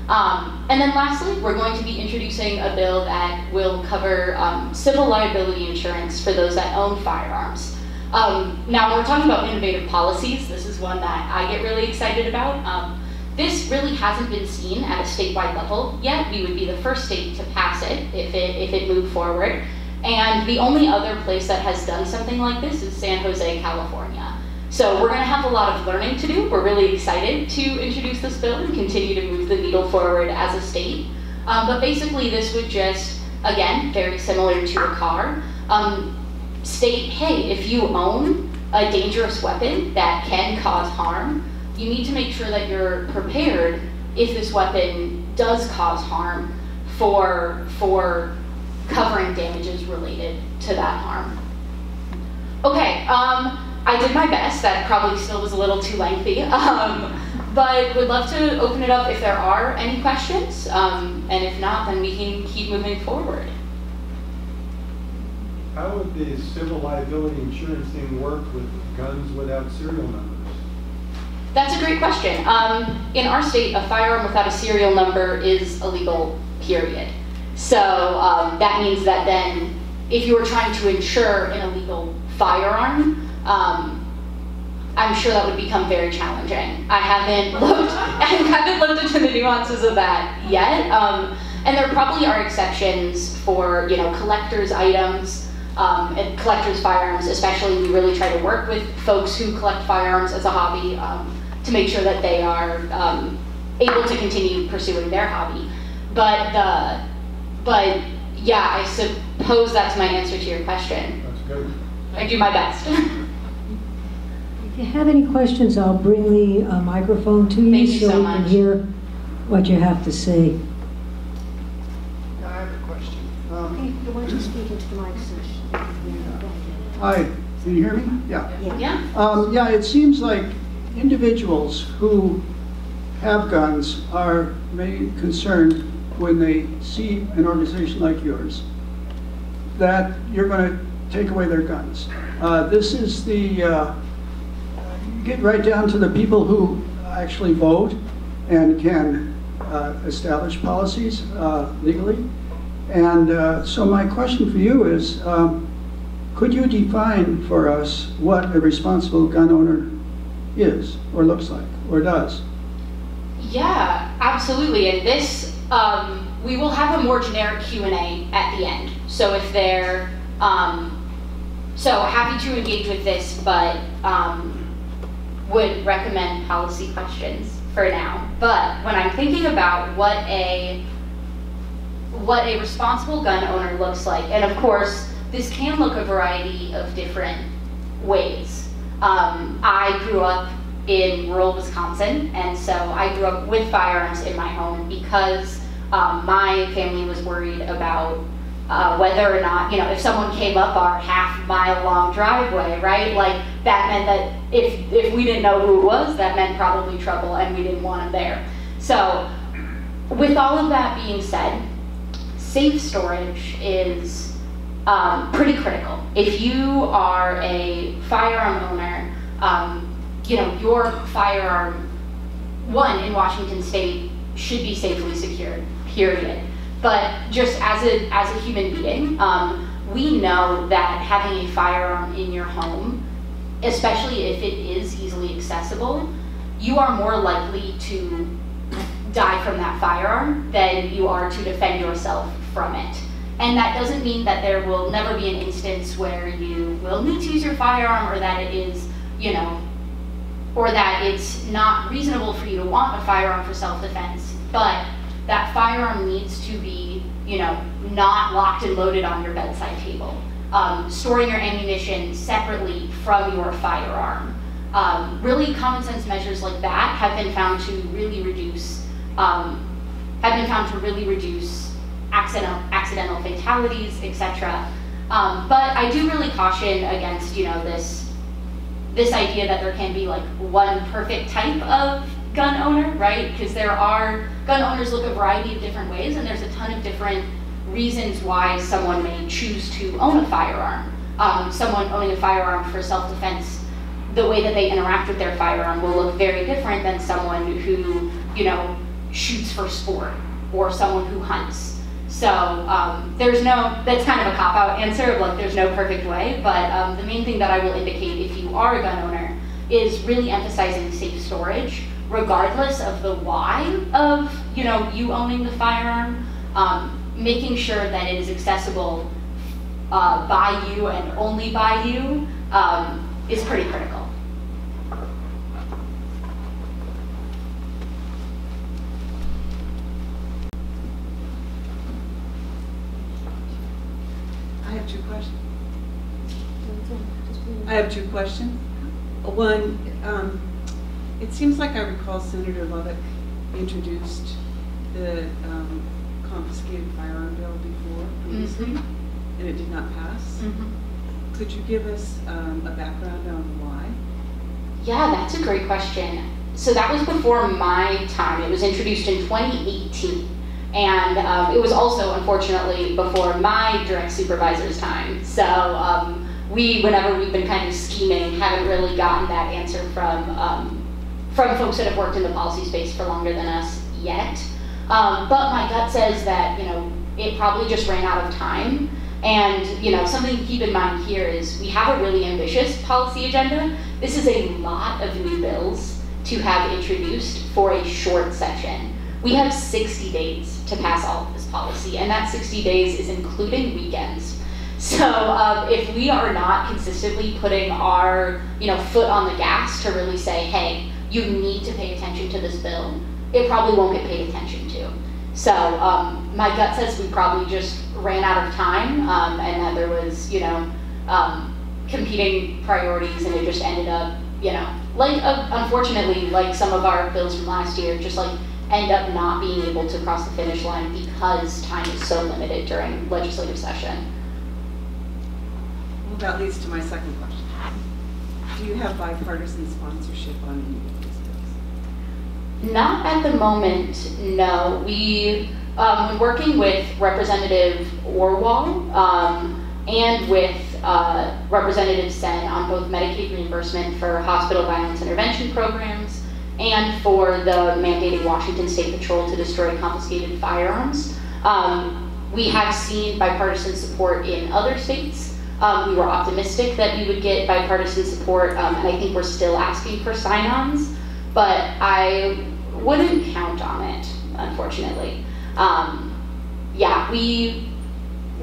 Um, and then lastly, we're going to be introducing a bill that will cover um, civil liability insurance for those that own firearms. Um, now, when we're talking about innovative policies, this is one that I get really excited about. Um, this really hasn't been seen at a statewide level yet. We would be the first state to pass it if it, if it moved forward. And the only other place that has done something like this is San Jose, California. So we're going to have a lot of learning to do. We're really excited to introduce this bill and continue to move the needle forward as a state. Um, but basically this would just, again, very similar to a car, um, state, hey, if you own a dangerous weapon that can cause harm, you need to make sure that you're prepared if this weapon does cause harm for, for covering damages related to that harm. Okay, um, I did my best. That probably still was a little too lengthy. [laughs] Um, but would love to open it up if there are any questions. Um, and if not, then we can keep moving forward. How would the civil liability insurance thing work with guns without serial numbers? That's a great question. Um, in our state, a firearm without a serial number is illegal, period. So um, that means that then, if you were trying to insure an illegal firearm, um, I'm sure that would become very challenging. I haven't [laughs] looked, I haven't looked into the nuances of that yet. Um, and there probably are exceptions for, you know, collector's items um, and collector's firearms. Especially, we really try to work with folks who collect firearms as a hobby um, to make sure that they are um, able to continue pursuing their hobby. But the, but yeah, I suppose that's my answer to your question. That's good. I do my best. [laughs] If you have any questions, I'll bring the uh, microphone to you. Thank you so we can hear what you have to say. I have a question. Um, Why don't you speak into the mic, Hi, can you hear me? Yeah. yeah. Um, Yeah, it seems like individuals who have guns are maybe concerned when they see an organization like yours that you're going to take away their guns. Uh, This is the, uh, get right down to the people who actually vote and can uh, establish policies uh, legally. And uh, so my question for you is, um, could you define for us what a responsible gun owner is, or looks like, or does? Yeah, absolutely. And this, um, we will have a more generic Q and A at the end. So if they're, um, so happy to engage with this, but um, would recommend policy questions for now. But when I'm thinking about what a what a responsible gun owner looks like, and of course, this can look a variety of different ways. Um, I grew up in rural Wisconsin, and so I grew up with firearms in my home because um, my family was worried about uh, whether or not, you know, if someone came up our half mile long driveway, right? Like that meant that if if we didn't know who it was, that meant probably trouble, and we didn't want them there. So, with all of that being said, safe storage is um, pretty critical. If you are a firearm owner, um, you know, your firearm, one, in Washington state, should be safely secured, period. But just as a, as a human being, um, we know that having a firearm in your home, especially if it is easily accessible, you are more likely to die from that firearm than you are to defend yourself from it. And that doesn't mean that there will never be an instance where you will need to use your firearm or that it is, you know, or that it's not reasonable for you to want a firearm for self-defense, but that firearm needs to be, you know, not locked and loaded on your bedside table. Um, storing your ammunition separately from your firearm. Um, really common sense measures like that have been found to really reduce, um, have been found to really reduce accidental, accidental fatalities, etc. Um, but I do really caution against, you know, this this idea that there can be like one perfect type of gun owner, right? Because there are gun owners look a variety of different ways, and there's a ton of different reasons why someone may choose to own a firearm. Um, someone owning a firearm for self-defense, the way that they interact with their firearm will look very different than someone who, you know, shoots for sport or someone who hunts. So um, there's no, that's kind of a cop-out answer of like there's no perfect way, but um, the main thing that I will indicate if you are a gun owner is really emphasizing safe storage, regardless of the why of you know you owning the firearm, um, making sure that it is accessible uh, by you and only by you um, is pretty critical. I have two questions. I have two questions. One, um, it seems like I recall Senator Lubbock introduced the um, confiscated firearm bill before, previously, and it did not pass. Could you give us um, a background on why? Yeah, that's a great question. So that was before my time. It was introduced in 2018. And um, it was also, unfortunately, before my direct supervisor's time. So um, we, whenever we've been kind of scheming, haven't really gotten that answer from, um, from folks that have worked in the policy space for longer than us yet. Um, but my gut says that, you know, it probably just ran out of time. And, you know, something to keep in mind here is we have a really ambitious policy agenda. This is a lot of new bills to have introduced for a short session. We have 60 days to pass all of this policy, and that 60 days is including weekends. So um, if we are not consistently putting our, you know, foot on the gas to really say, hey, you need to pay attention to this bill, it probably won't get paid attention to. So um, my gut says we probably just ran out of time, um, and that there was, you know, um, competing priorities, and it just ended up, you know, like uh, unfortunately, like some of our bills from last year, just like end up not being able to cross the finish line because time is so limited during legislative session. Well, that leads to my second question. Do you have bipartisan sponsorship on any of these bills? Not at the moment, no. We, um, working with Representative Orwall um, and with uh, Representative Senn on both Medicaid reimbursement for hospital violence intervention programs and for the mandating Washington State Patrol to destroy confiscated firearms. Um, we have seen bipartisan support in other states. Um, we were optimistic that we would get bipartisan support, um, and I think we're still asking for sign-ons, but I wouldn't count on it, unfortunately. Um, yeah, we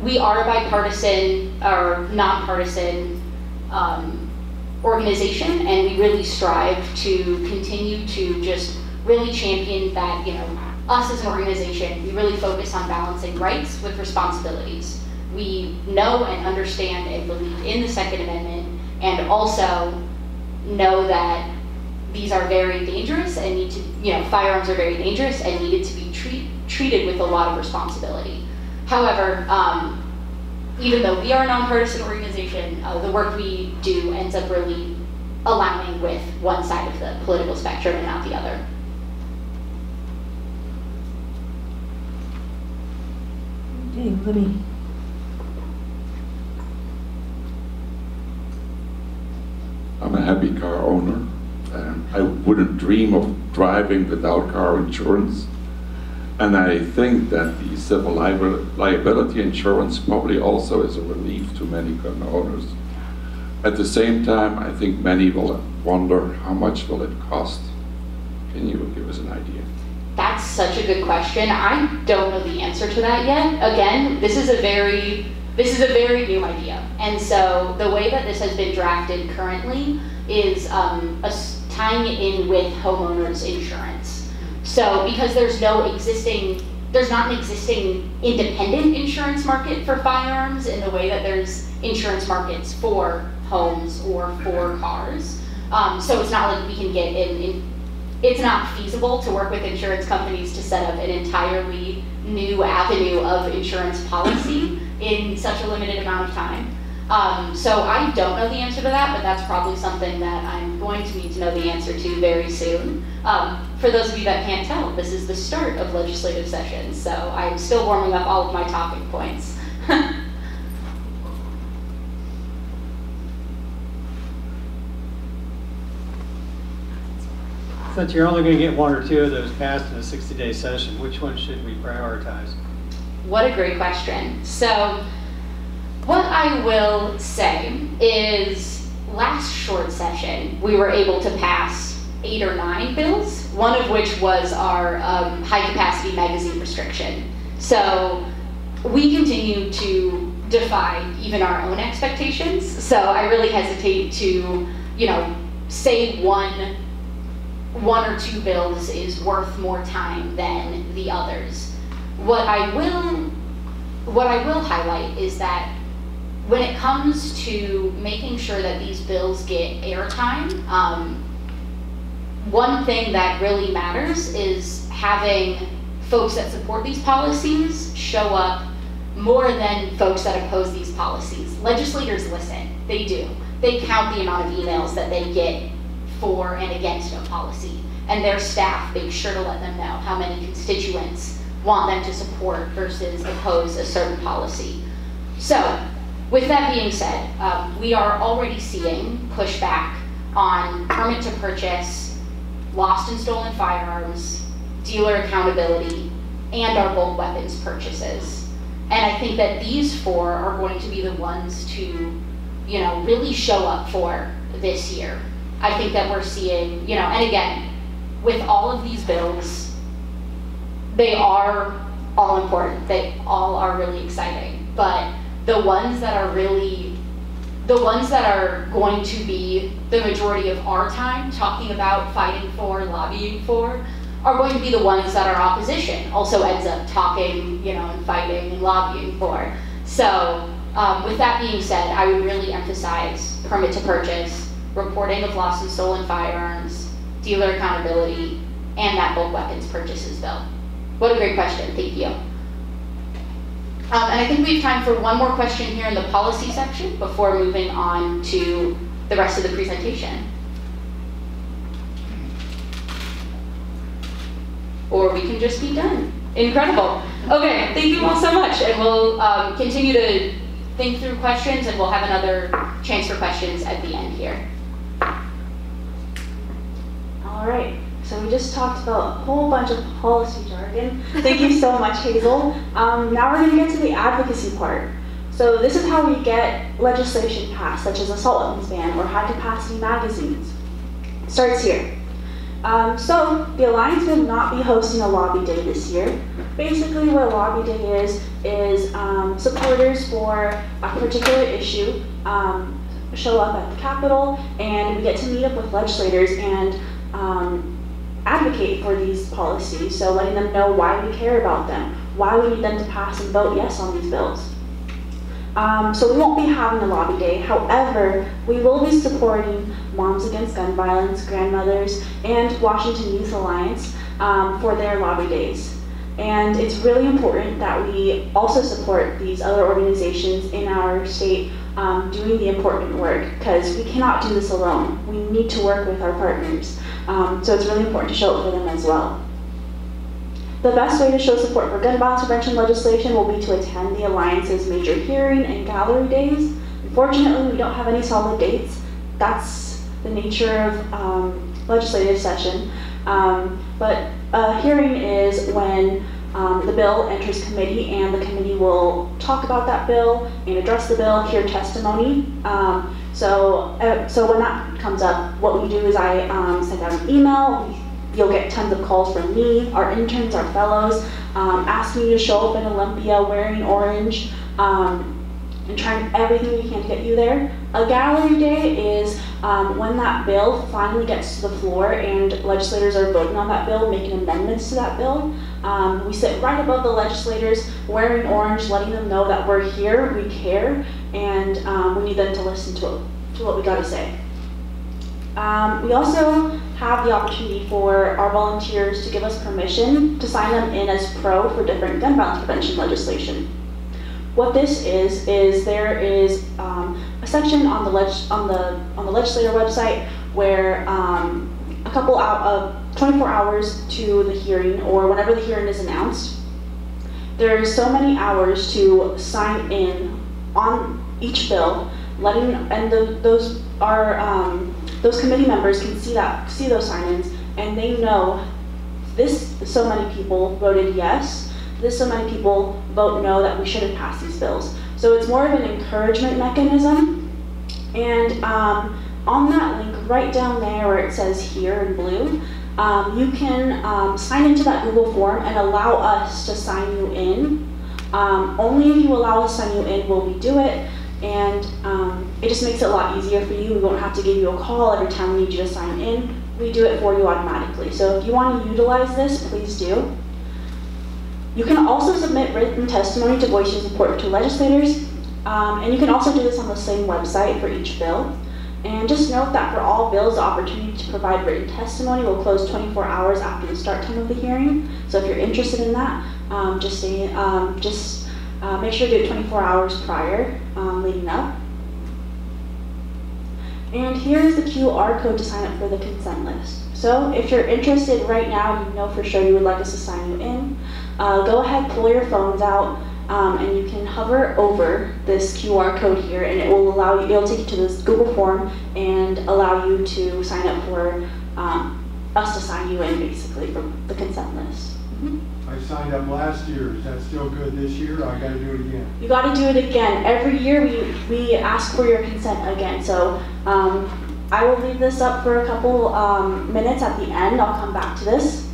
we are a bipartisan or nonpartisan um, organization, and we really strive to continue to just really champion that. You know, us as an organization, we really focus on balancing rights with responsibilities we know and understand and believe in the Second Amendment and also know that these are very dangerous and need to, you know, firearms are very dangerous and needed to be treat, treated with a lot of responsibility. However, um, even though we are a nonpartisan organization, uh, the work we do ends up really aligning with one side of the political spectrum and not the other. Okay, let me I'm a happy car owner. Um, I wouldn't dream of driving without car insurance. And I think that the civil liability insurance probably also is a relief to many gun owners. At the same time, I think many will wonder how much will it cost? Can you give us an idea? That's such a good question. I don't know the answer to that yet. Again, this is a very this is a very new idea. And so the way that this has been drafted currently is um, a, tying it in with homeowners insurance. So because there's no existing, there's not an existing independent insurance market for firearms in the way that there's insurance markets for homes or for cars. Um, so it's not like we can get in, in, it's not feasible to work with insurance companies to set up an entirely new avenue of insurance policy in such a limited amount of time. Um, so I don't know the answer to that, but that's probably something that I'm going to need to know the answer to very soon. Um, for those of you that can't tell, this is the start of legislative session, so I'm still warming up all of my talking points. [laughs] Since you're only going to get one or two of those passed in a 60-day session, which one should we prioritize? What a great question. So, what I will say is last short session, we were able to pass eight or nine bills, one of which was our um, high capacity magazine restriction. So, we continue to defy even our own expectations. So, I really hesitate to, you know, say one one or two bills is worth more time than the others. What I will, what I will highlight is that when it comes to making sure that these bills get airtime, um, one thing that really matters is having folks that support these policies show up more than folks that oppose these policies. Legislators listen, they do. They count the amount of emails that they get for and against a policy. And their staff make sure to let them know how many constituents want them to support versus oppose a certain policy. So, with that being said, um, we are already seeing pushback on permit to purchase, lost and stolen firearms, dealer accountability, and our bulk weapons purchases. And I think that these four are going to be the ones to, you know, really show up for this year. I think that we're seeing, you know, and again, with all of these bills, they are all important. They all are really exciting. But the ones that are really, the ones that are going to be the majority of our time talking about fighting for, lobbying for, are going to be the ones that our opposition also ends up talking, you know, and fighting and lobbying for. So, um, with that being said, I would really emphasize permit to purchase, reporting of lost and stolen firearms, dealer accountability, and that bulk weapons purchases bill. What a great question, thank you. Um, and I think we have time for one more question here in the policy section before moving on to the rest of the presentation. Or we can just be done. Incredible. Okay, thank you all so much. And we'll um, continue to think through questions and we'll have another chance for questions at the end here. All right, so we just talked about a whole bunch of policy jargon. Thank you so much, Hazel. Um, now we're going to get to the advocacy part. So this is how we get legislation passed, such as assault weapons ban or high capacity magazines. Starts here. Um, so the Alliance will not be hosting a lobby day this year. Basically what a lobby day is, is um, supporters for a particular issue um, show up at the Capitol and we get to meet up with legislators and um, advocate for these policies. So letting them know why we care about them, why we need them to pass and vote yes on these bills. Um, so we won't be having a lobby day. However, we will be supporting Moms Against Gun Violence, Grandmothers, and Washington Youth Alliance um, for their lobby days. And it's really important that we also support these other organizations in our state um, doing the important work because we cannot do this alone. We need to work with our partners. Um, so it's really important to show up for them as well. The best way to show support for gun violence prevention legislation will be to attend the Alliance's major hearing and gallery days. Unfortunately, we don't have any solid dates. That's the nature of um, legislative session. Um, but a hearing is when um, the bill enters committee and the committee will talk about that bill and address the bill, hear testimony. Um, so, uh, so when that comes up, what we do is I um, send out an email, You'll get tons of calls from me, our interns, our fellows, um, asking you to show up in Olympia wearing orange um, and trying everything we can to get you there. A gallery day is um, when that bill finally gets to the floor and legislators are voting on that bill, making amendments to that bill. Um, we sit right above the legislators wearing orange, letting them know that we're here, we care, and um, we need them to listen to, to what we got to say. Um, we also have the opportunity for our volunteers to give us permission to sign them in as pro for different gun violence prevention legislation. What this is is there is um, a section on the leg on the on the legislator website where um, a couple out of 24 hours to the hearing or whenever the hearing is announced, there's so many hours to sign in on each bill, letting and the, those are um, those committee members can see that, see those sign-ins, and they know this so many people voted yes, this so many people vote no that we shouldn't pass these bills. So it's more of an encouragement mechanism. And um, on that link, right down there where it says here in blue, um, you can um, sign into that Google form and allow us to sign you in. Um, only if you allow us to sign you in will we do it and um, it just makes it a lot easier for you. We won't have to give you a call every time we need you to sign in. We do it for you automatically. So if you want to utilize this, please do. You can also submit written testimony to voice your support to legislators, um, and you can also do this on the same website for each bill. And just note that for all bills, the opportunity to provide written testimony will close 24 hours after the start time of the hearing. So if you're interested in that, um, just, um, just uh, make sure to do it 24 hours prior, um, leading up. And here's the QR code to sign up for the consent list. So if you're interested right now, you know for sure you would like us to sign you in, uh, go ahead, pull your phones out, um, and you can hover over this QR code here, and it will allow you, it'll take you to this Google form and allow you to sign up for um, us to sign you in basically for the consent list. I signed up last year, is that still good this year? I gotta do it again. You got to do it again. Every year we, we ask for your consent again. So um, I will leave this up for a couple um, minutes at the end. I'll come back to this.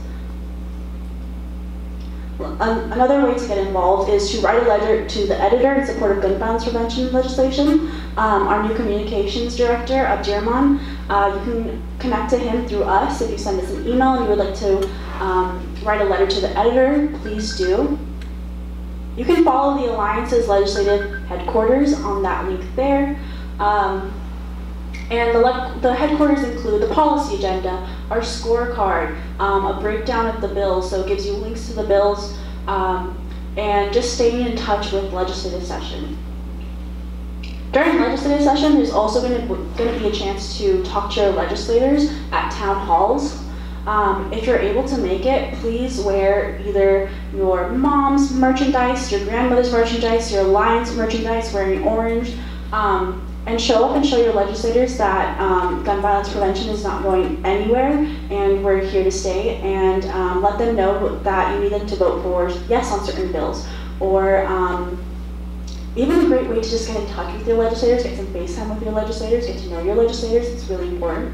An- Another way to get involved is to write a letter to the editor in support of gun violence prevention legislation. Um, our new communications director, Abdirman, uh, you can connect to him through us. If you send us an email and you would like to um, write a letter to the editor, please do. You can follow the Alliance's legislative headquarters on that link there. Um, and the, the headquarters include the policy agenda, our scorecard, um, a breakdown of the bills, so it gives you links to the bills, um, and just staying in touch with legislative session. During legislative session, there's also going to be a chance to talk to your legislators at town halls. Um, if you're able to make it, please wear either your mom's merchandise, your grandmother's merchandise, your alliance merchandise, wearing orange, um, and show up and show your legislators that um, gun violence prevention is not going anywhere and we're here to stay, and um, let them know that you need them to vote for yes on certain bills, or um, even a great way to just get in touch with your legislators, get some face time with your legislators, get to know your legislators, it's really important.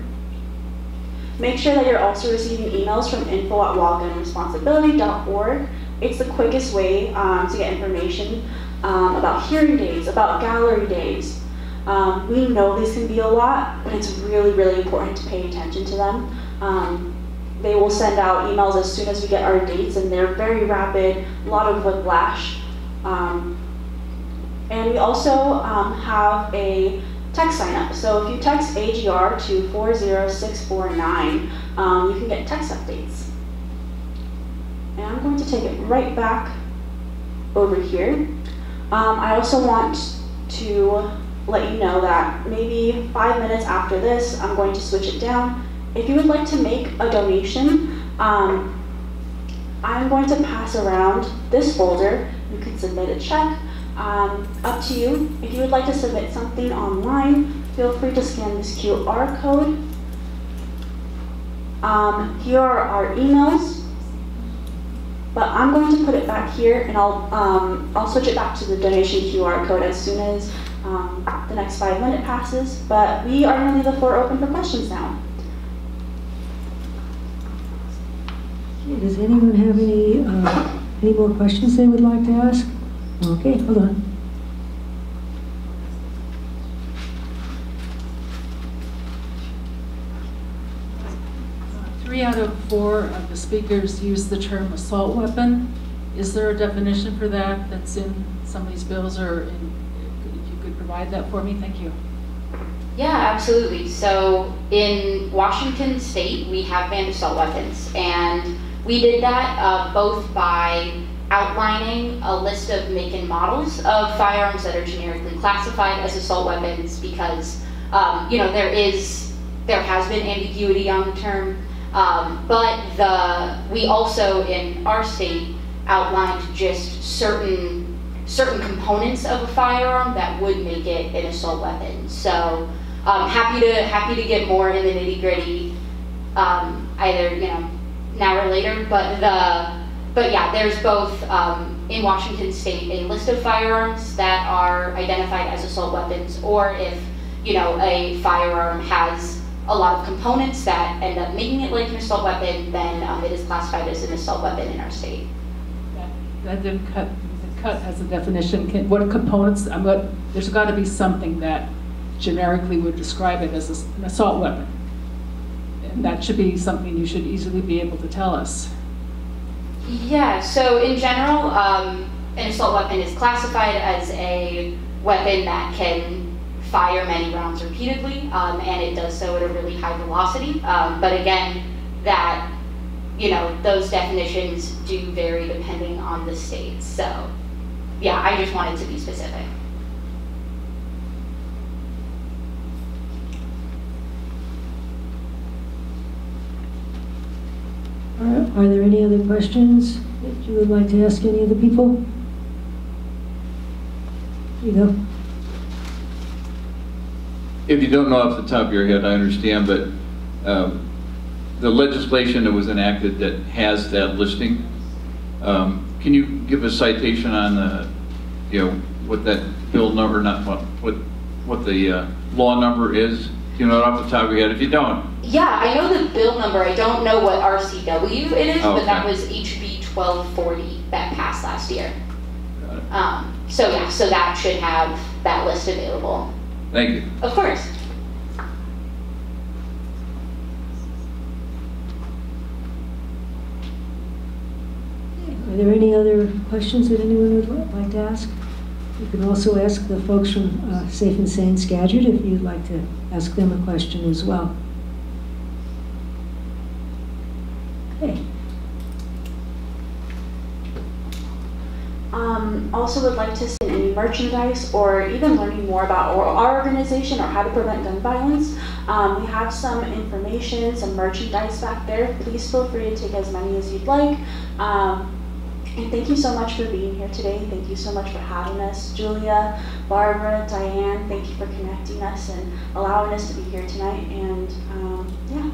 Make sure that you're also receiving emails from info at allianceforgunresponsibility.org. It's the quickest way um, to get information um, about hearing days, about gallery days. Um, we know these can be a lot, but it's really, really important to pay attention to them. Um, they will send out emails as soon as we get our dates, and they're very rapid, a lot of whiplash. Um, and we also um, have a text sign up. So if you text AGR to 40649, um, you can get text updates. And I'm going to take it right back over here. Um, I also want to let you know that maybe five minutes after this, I'm going to switch it down. If you would like to make a donation, um, I'm going to pass around this folder. You can submit a check. Um, up to you. If you would like to submit something online, feel free to scan this QR code. Um, here are our emails, but I'm going to put it back here and I'll, um, I'll switch it back to the donation QR code as soon as um, the next five minute passes. But we are going to leave the floor open for questions now. Okay, Does anyone have any, uh, any more questions they would like to ask? Okay, hold on. Three out of four of the speakers use the term assault weapon. Is there a definition for that that's in some of these bills, or in- if you could provide that for me? Thank you. Yeah, absolutely. So in Washington State, we have banned assault weapons, and we did that uh, both by outlining a list of make and models of firearms that are generically classified as assault weapons because um, you know there is there has been ambiguity on the term, um, but the we also in our state outlined just certain certain components of a firearm that would make it an assault weapon. So um, happy to happy to get more in the nitty gritty, um, either you know now or later. But the but yeah, there's both um, in Washington State a list of firearms that are identified as assault weapons, or if you know a firearm has a lot of components that end up making it like an assault weapon, then um, it is classified as an assault weapon in our state. That didn't cut, cut has a definition. Can- What components, I'm there's got to be something that generically would describe it as a an assault weapon. And that should be something you should easily be able to tell us. Yeah, so in general, um, an assault weapon is classified as a weapon that can fire many rounds repeatedly, um, and it does so at a really high velocity. Um, but again, that, you know, those definitions do vary depending on the state. So, yeah, I just wanted to be specific. Are are there any other questions that you would like to ask any of the people? You go. If you don't know off the top of your head, I understand, but um, the legislation that was enacted that has that listing, um, can you give a citation on, uh, you know, what that bill number, not what, what, what the uh, law number is? Do you know it off the top of your head? If you don't, Yeah, I know the bill number, I don't know what RCW it is, Oh, but that okay. was HB twelve forty that passed last year. Got it. Um, so yeah, so that should have that list available. thank you. Of course. Are there any other questions that anyone would like to ask? You can also ask the folks from uh, Safe and Sane Skagit if you'd like to ask them a question as well. Okay. Um, also would like to see any merchandise or even learning more about our, organization or how to prevent gun violence. Um, we have some information, some merchandise back there. Please feel free to take as many as you'd like. Um, and thank you so much for being here today. Thank you so much for having us. Julia, Barbara, Diane, thank you for connecting us and allowing us to be here tonight. And um, yeah.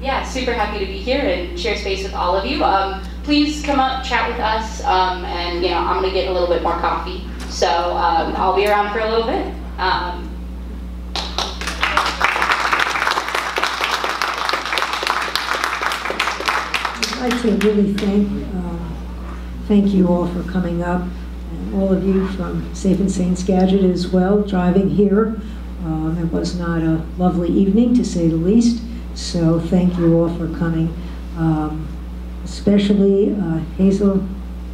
Yeah, super happy to be here and share space with all of you. Um, please come up, chat with us, um, and you know I'm gonna get a little bit more coffee, so um, I'll be around for a little bit. Um, I'd like to really thank, um, thank you all for coming up, and all of you from Safe and Sane Skagit as well, driving here. Um, It was not a lovely evening, to say the least, so thank you all for coming. Um, Especially uh, Hazel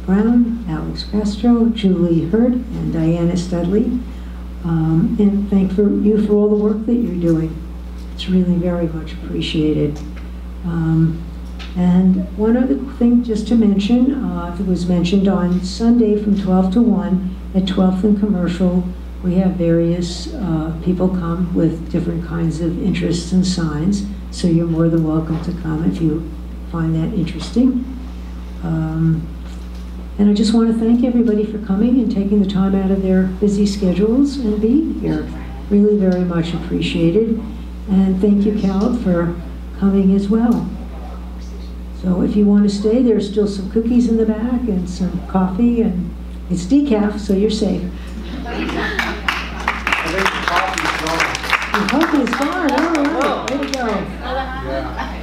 Brown, Alex Castro, Julie Hurd, and Diana Studley. Um, And thank for you for all the work that you're doing. It's really very much appreciated. Um, and one other thing just to mention, uh, it was mentioned on Sunday from 12 to 1 at 12th and Commercial, we have various uh, people come with different kinds of interests and signs, so you're more than welcome to come if you find that interesting. Um, and I just want to thank everybody for coming and taking the time out of their busy schedules and being here. Really very much appreciated. And thank you, Cal, for coming as well. So if you want to stay, there's still some cookies in the back and some coffee, and it's decaf, so you're safe. I think the coffee's gone. The coffee is gone, all right, way to go. Yeah.